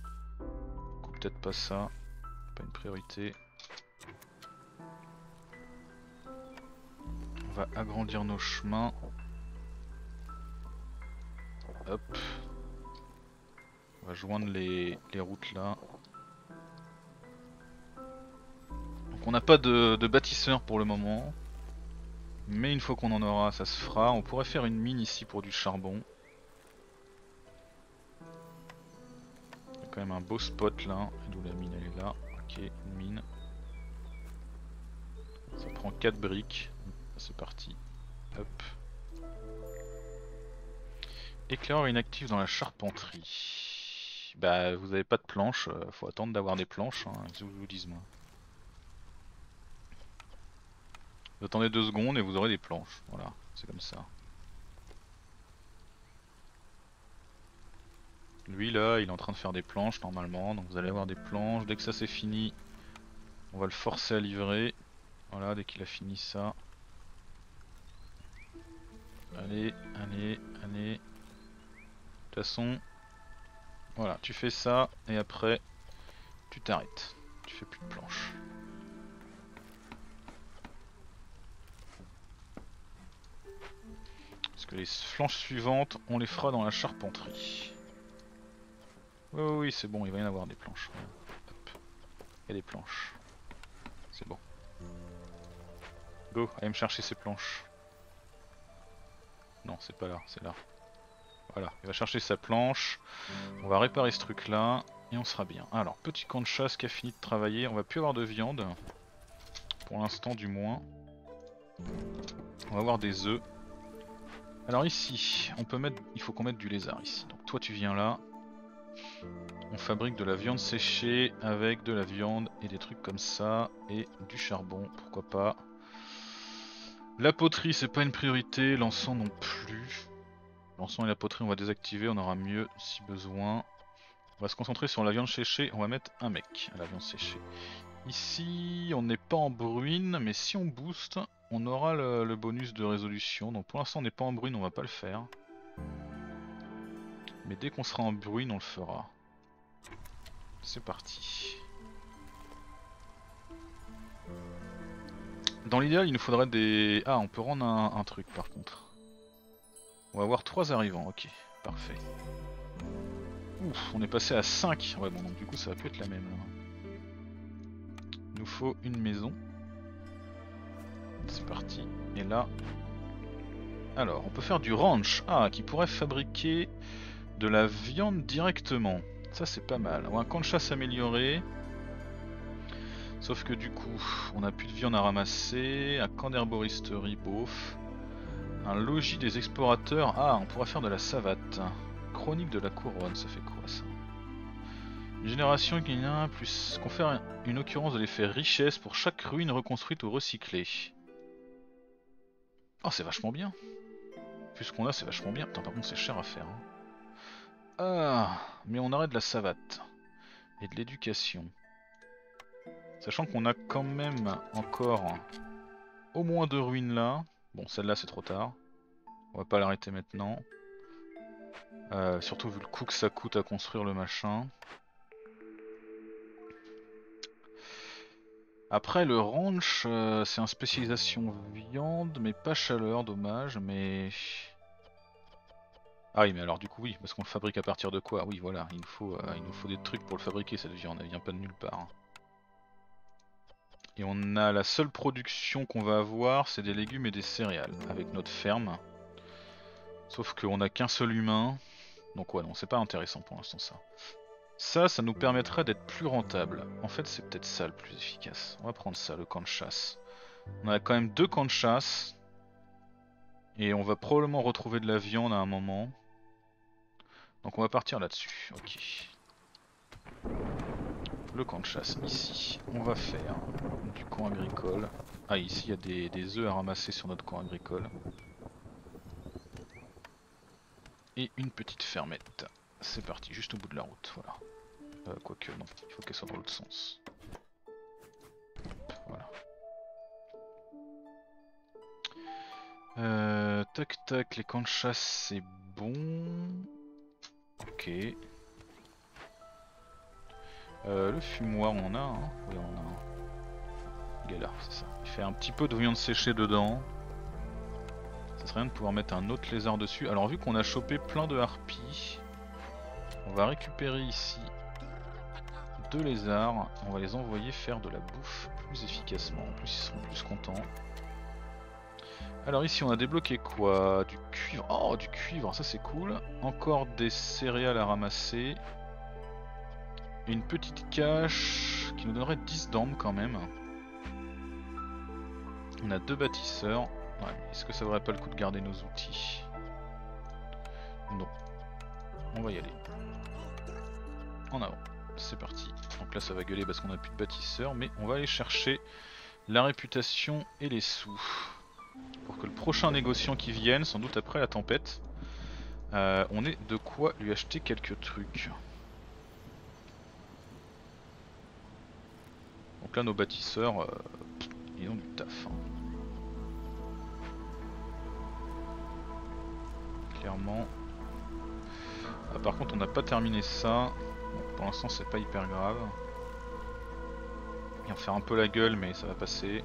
Peut-être pas ça, pas une priorité. On va agrandir nos chemins. Hop, on va joindre les, routes là. Donc on n'a pas de, de bâtisseur pour le moment. Mais une fois qu'on en aura, ça se fera. On pourrait faire une mine ici pour du charbon. Il y a quand même un beau spot là. D'où la mine elle est là. Ok, une mine. Ça prend 4 briques. C'est parti. Hop. Éclaireur inactif dans la charpenterie. Bah vous avez pas de planches, euh, faut attendre d'avoir des planches, hein, vous dis moi. Attendez deux secondes et vous aurez des planches, voilà, c'est comme ça. Lui là, il est en train de faire des planches normalement, donc vous allez avoir des planches. Dès que ça c'est fini, on va le forcer à livrer. Voilà, dès qu'il a fini ça. Allez, allez, allez. De toute façon, voilà, tu fais ça et après tu t'arrêtes. Tu fais plus de planches. Parce que les planches suivantes, on les fera dans la charpenterie. Oui, oui, c'est bon, il va y en avoir des planches. Il y a des planches. C'est bon. Go, allez me chercher ces planches. Non, c'est pas là, c'est là. Voilà, il va chercher sa planche. On va réparer ce truc là. Et on sera bien. Alors, petit camp de chasse qui a fini de travailler. On va plus avoir de viande. Pour l'instant du moins. On va avoir des œufs. Alors ici, on peut mettre, il faut qu'on mette du lézard ici. Donc toi tu viens là. On fabrique de la viande séchée avec de la viande et des trucs comme ça et du charbon, pourquoi pas. La poterie c'est pas une priorité, l'encens non plus. L'encens et la poterie on va désactiver, on aura mieux si besoin. On va se concentrer sur la viande séchée, on va mettre un mec à la viande séchée. Ici on n'est pas en bruine, mais si on booste, on aura le, bonus de résolution. Donc pour l'instant on n'est pas en bruine, on va pas le faire. Mais dès qu'on sera en bruine, on le fera. C'est parti. Dans l'idéal, il nous faudrait des... Ah, on peut rendre un, truc par contre. On va avoir 3 arrivants, ok, parfait. Ouf, on est passé à 5. Ouais, bon, donc du coup, ça va plus être la même. Il nous faut une maison. C'est parti. Et là... Alors, on peut faire du ranch. Ah, qui pourrait fabriquer de la viande directement. Ça, c'est pas mal. Ou un camp de chasse amélioré. Sauf que du coup, on a plus de viande à ramasser, un camp d'herboristerie beauf, un logis des explorateurs. Ah, on pourra faire de la savate. Chronique de la couronne, ça fait quoi ça? Génération Guinéen plus confère une occurrence de l'effet richesse pour chaque ruine reconstruite ou recyclée. Oh, c'est vachement bien. Puisqu'on a, c'est vachement bien. Putain, par contre, c'est cher à faire. Hein. Ah, mais on aurait de la savate et de l'éducation. Sachant qu'on a quand même encore au moins deux ruines là. Bon, celle-là c'est trop tard. On va pas l'arrêter maintenant. Euh, surtout vu le coût que ça coûte à construire le machin. Après le ranch, euh, c'est un spécialisation viande, mais pas chaleur, dommage, mais... Ah oui, mais alors du coup oui, parce qu'on le fabrique à partir de quoi? Oui, voilà, il nous, faut, euh, il nous faut des trucs pour le fabriquer cette viande, elle vient pas de nulle part. Hein. Et on a la seule production qu'on va avoir, c'est des légumes et des céréales, avec notre ferme. Sauf qu'on a qu'un seul humain, donc ouais, non, c'est pas intéressant pour l'instant ça. Ça, ça nous permettrait d'être plus rentable. En fait, c'est peut-être ça le plus efficace. On va prendre ça, le camp de chasse. On a quand même deux camps de chasse. Et on va probablement retrouver de la viande à un moment. Donc on va partir là-dessus. Ok le camp de chasse ici. On va faire du camp agricole. Ah ici il y a des, des œufs à ramasser sur notre camp agricole. Et une petite fermette. C'est parti, juste au bout de la route, voilà. Euh, quoique non, il faut qu'elle soit dans l'autre sens. voilà. Euh, tac tac, les camps de chasse c'est bon. Ok. Euh, le fumoir, on en a, hein Oui, on a un. C'est ça. Il fait un petit peu de viande séchée dedans. Ça serait bien de pouvoir mettre un autre lézard dessus. Alors, vu qu'on a chopé plein de harpies, on va récupérer ici deux lézards. On va les envoyer faire de la bouffe plus efficacement. En plus, ils seront plus contents. Alors ici on a débloqué quoi? Du cuivre. Oh du cuivre, ça c'est cool. Encore des céréales à ramasser. Une petite cache qui nous donnerait 10 d'armes quand même. On a deux bâtisseurs. Est-ce que ça vaudrait pas le coup de garder nos outils? Non. On va y aller. En avant. C'est parti. Donc là ça va gueuler parce qu'on a plus de bâtisseurs. Mais on va aller chercher la réputation et les sous. Pour que le prochain négociant qui vienne, sans doute après la tempête, euh, on ait de quoi lui acheter quelques trucs. Donc là nos bâtisseurs, euh, ils ont du taf. Hein. Clairement. Ah, par contre on n'a pas terminé ça. Pour l'instant c'est pas hyper grave. Il va faire un peu la gueule mais ça va passer.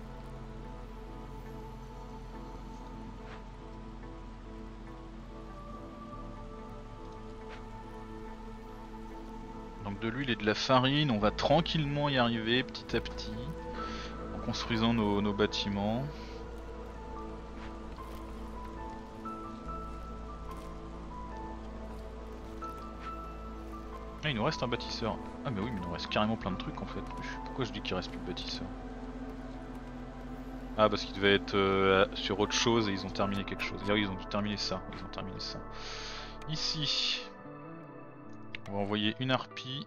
de l'huile et de la farine, on va tranquillement y arriver petit à petit, en construisant nos, bâtiments. Ah, il nous reste un bâtisseur. Ah, mais oui, mais il nous reste carrément plein de trucs en fait. Pourquoi je dis qu'il reste plus de bâtisseurs Ah parce qu'ils devaient être euh, sur autre chose et ils ont terminé quelque chose. D'ailleurs ils ont dû ça. Ils ont terminé ça. Ici, on va envoyer une harpie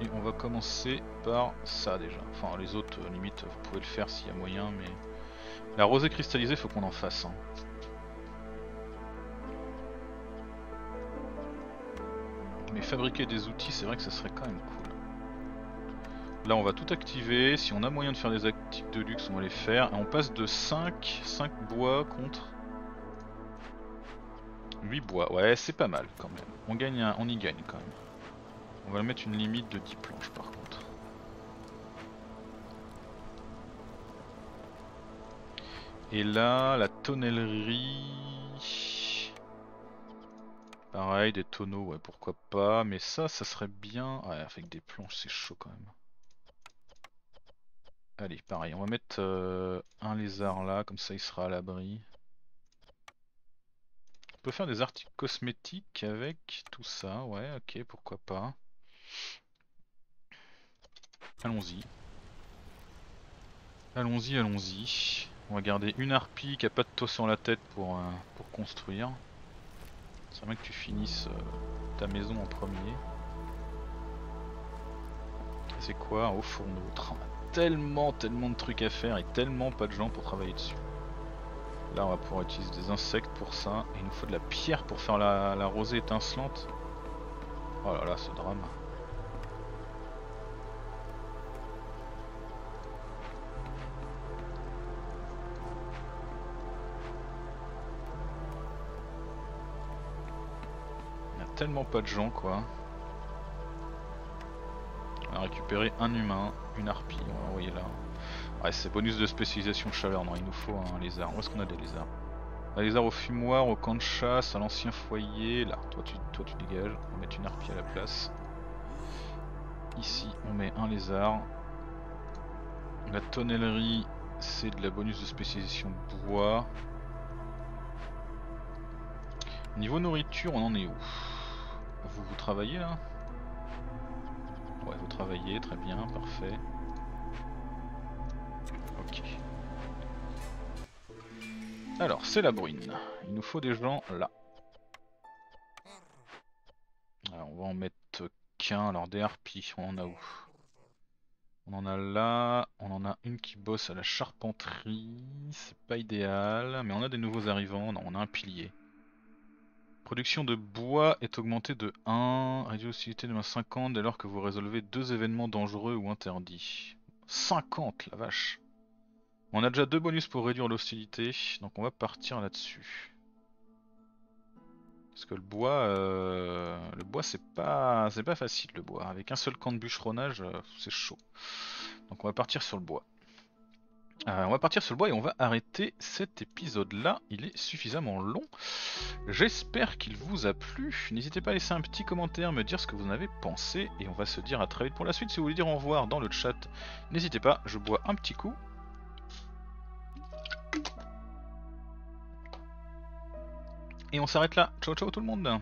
et on va commencer par ça déjà. Enfin les autres euh, limite vous pouvez le faire s'il y a moyen mais la rosée cristallisée faut qu'on en fasse. Hein. Mais fabriquer des outils c'est vrai que ça serait quand même cool. Là on va tout activer, si on a moyen de faire des actifs de luxe on va les faire. On passe de 5, 5 bois contre 8 bois. Ouais c'est pas mal quand même. On, on y gagne quand même. On va mettre une limite de 10 planches par contre. Et là la tonnellerie... Pareil, des tonneaux, ouais, pourquoi pas. Mais ça, ça serait bien. Ouais, avec des planches, c'est chaud quand même. Allez, pareil, on va mettre euh, un lézard là, comme ça il sera à l'abri. On peut faire des articles cosmétiques avec tout ça, ouais, ok, pourquoi pas. Allons-y. Allons-y, allons-y. On va garder une harpie qui a pas de tos sur la tête pour, euh, pour construire. C'est bien que tu finisses euh, ta maison en premier. C'est quoi haut fourneau tellement, tellement de trucs à faire et tellement pas de gens pour travailler dessus. Là, on va pouvoir utiliser des insectes pour ça. Et il nous faut de la pierre pour faire la rosée étincelante. Oh là là, ce drame. Tellement pas de gens, quoi. On a récupéré un humain une harpie, on va envoyer là. Ouais, c'est bonus de spécialisation chaleur, non, il nous faut un lézard. Où est-ce qu'on a des lézards Un lézard au fumoir, au camp de chasse, à l'ancien foyer. Là, toi tu, toi tu dégages, on va mettre une harpie à la place. Ici, on met un lézard. La tonnellerie, c'est de la bonus de spécialisation bois. Niveau nourriture, on en est où? Vous, vous travaillez là Ouais, vous travaillez, très bien, parfait. Ok. Alors, c'est la bruine. Il nous faut des gens là. Alors, on va en mettre qu'un. Alors, des harpies, on en a où? On en a là. On en a une qui bosse à la charpenterie. C'est pas idéal. Mais on a des nouveaux arrivants. Non, on a un pilier. Production de bois est augmentée de 1, réduit l'hostilité de moins 50 dès lors que vous résolvez deux événements dangereux ou interdits. 50 la vache On a déjà deux bonus pour réduire l'hostilité, donc on va partir là-dessus. Parce que le bois, euh, bois c'est pas, pas facile le bois. Avec un seul camp de bûcheronnage, euh, c'est chaud. Donc on va partir sur le bois. Euh, on va partir sur le bois et on va arrêter cet épisode là, il est suffisamment long. J'espère qu'il vous a plu, n'hésitez pas à laisser un petit commentaire, me dire ce que vous en avez pensé et on va se dire à très vite pour la suite. Si vous voulez dire au revoir dans le chat, n'hésitez pas, je bois un petit coup. Et on s'arrête là, ciao ciao tout le monde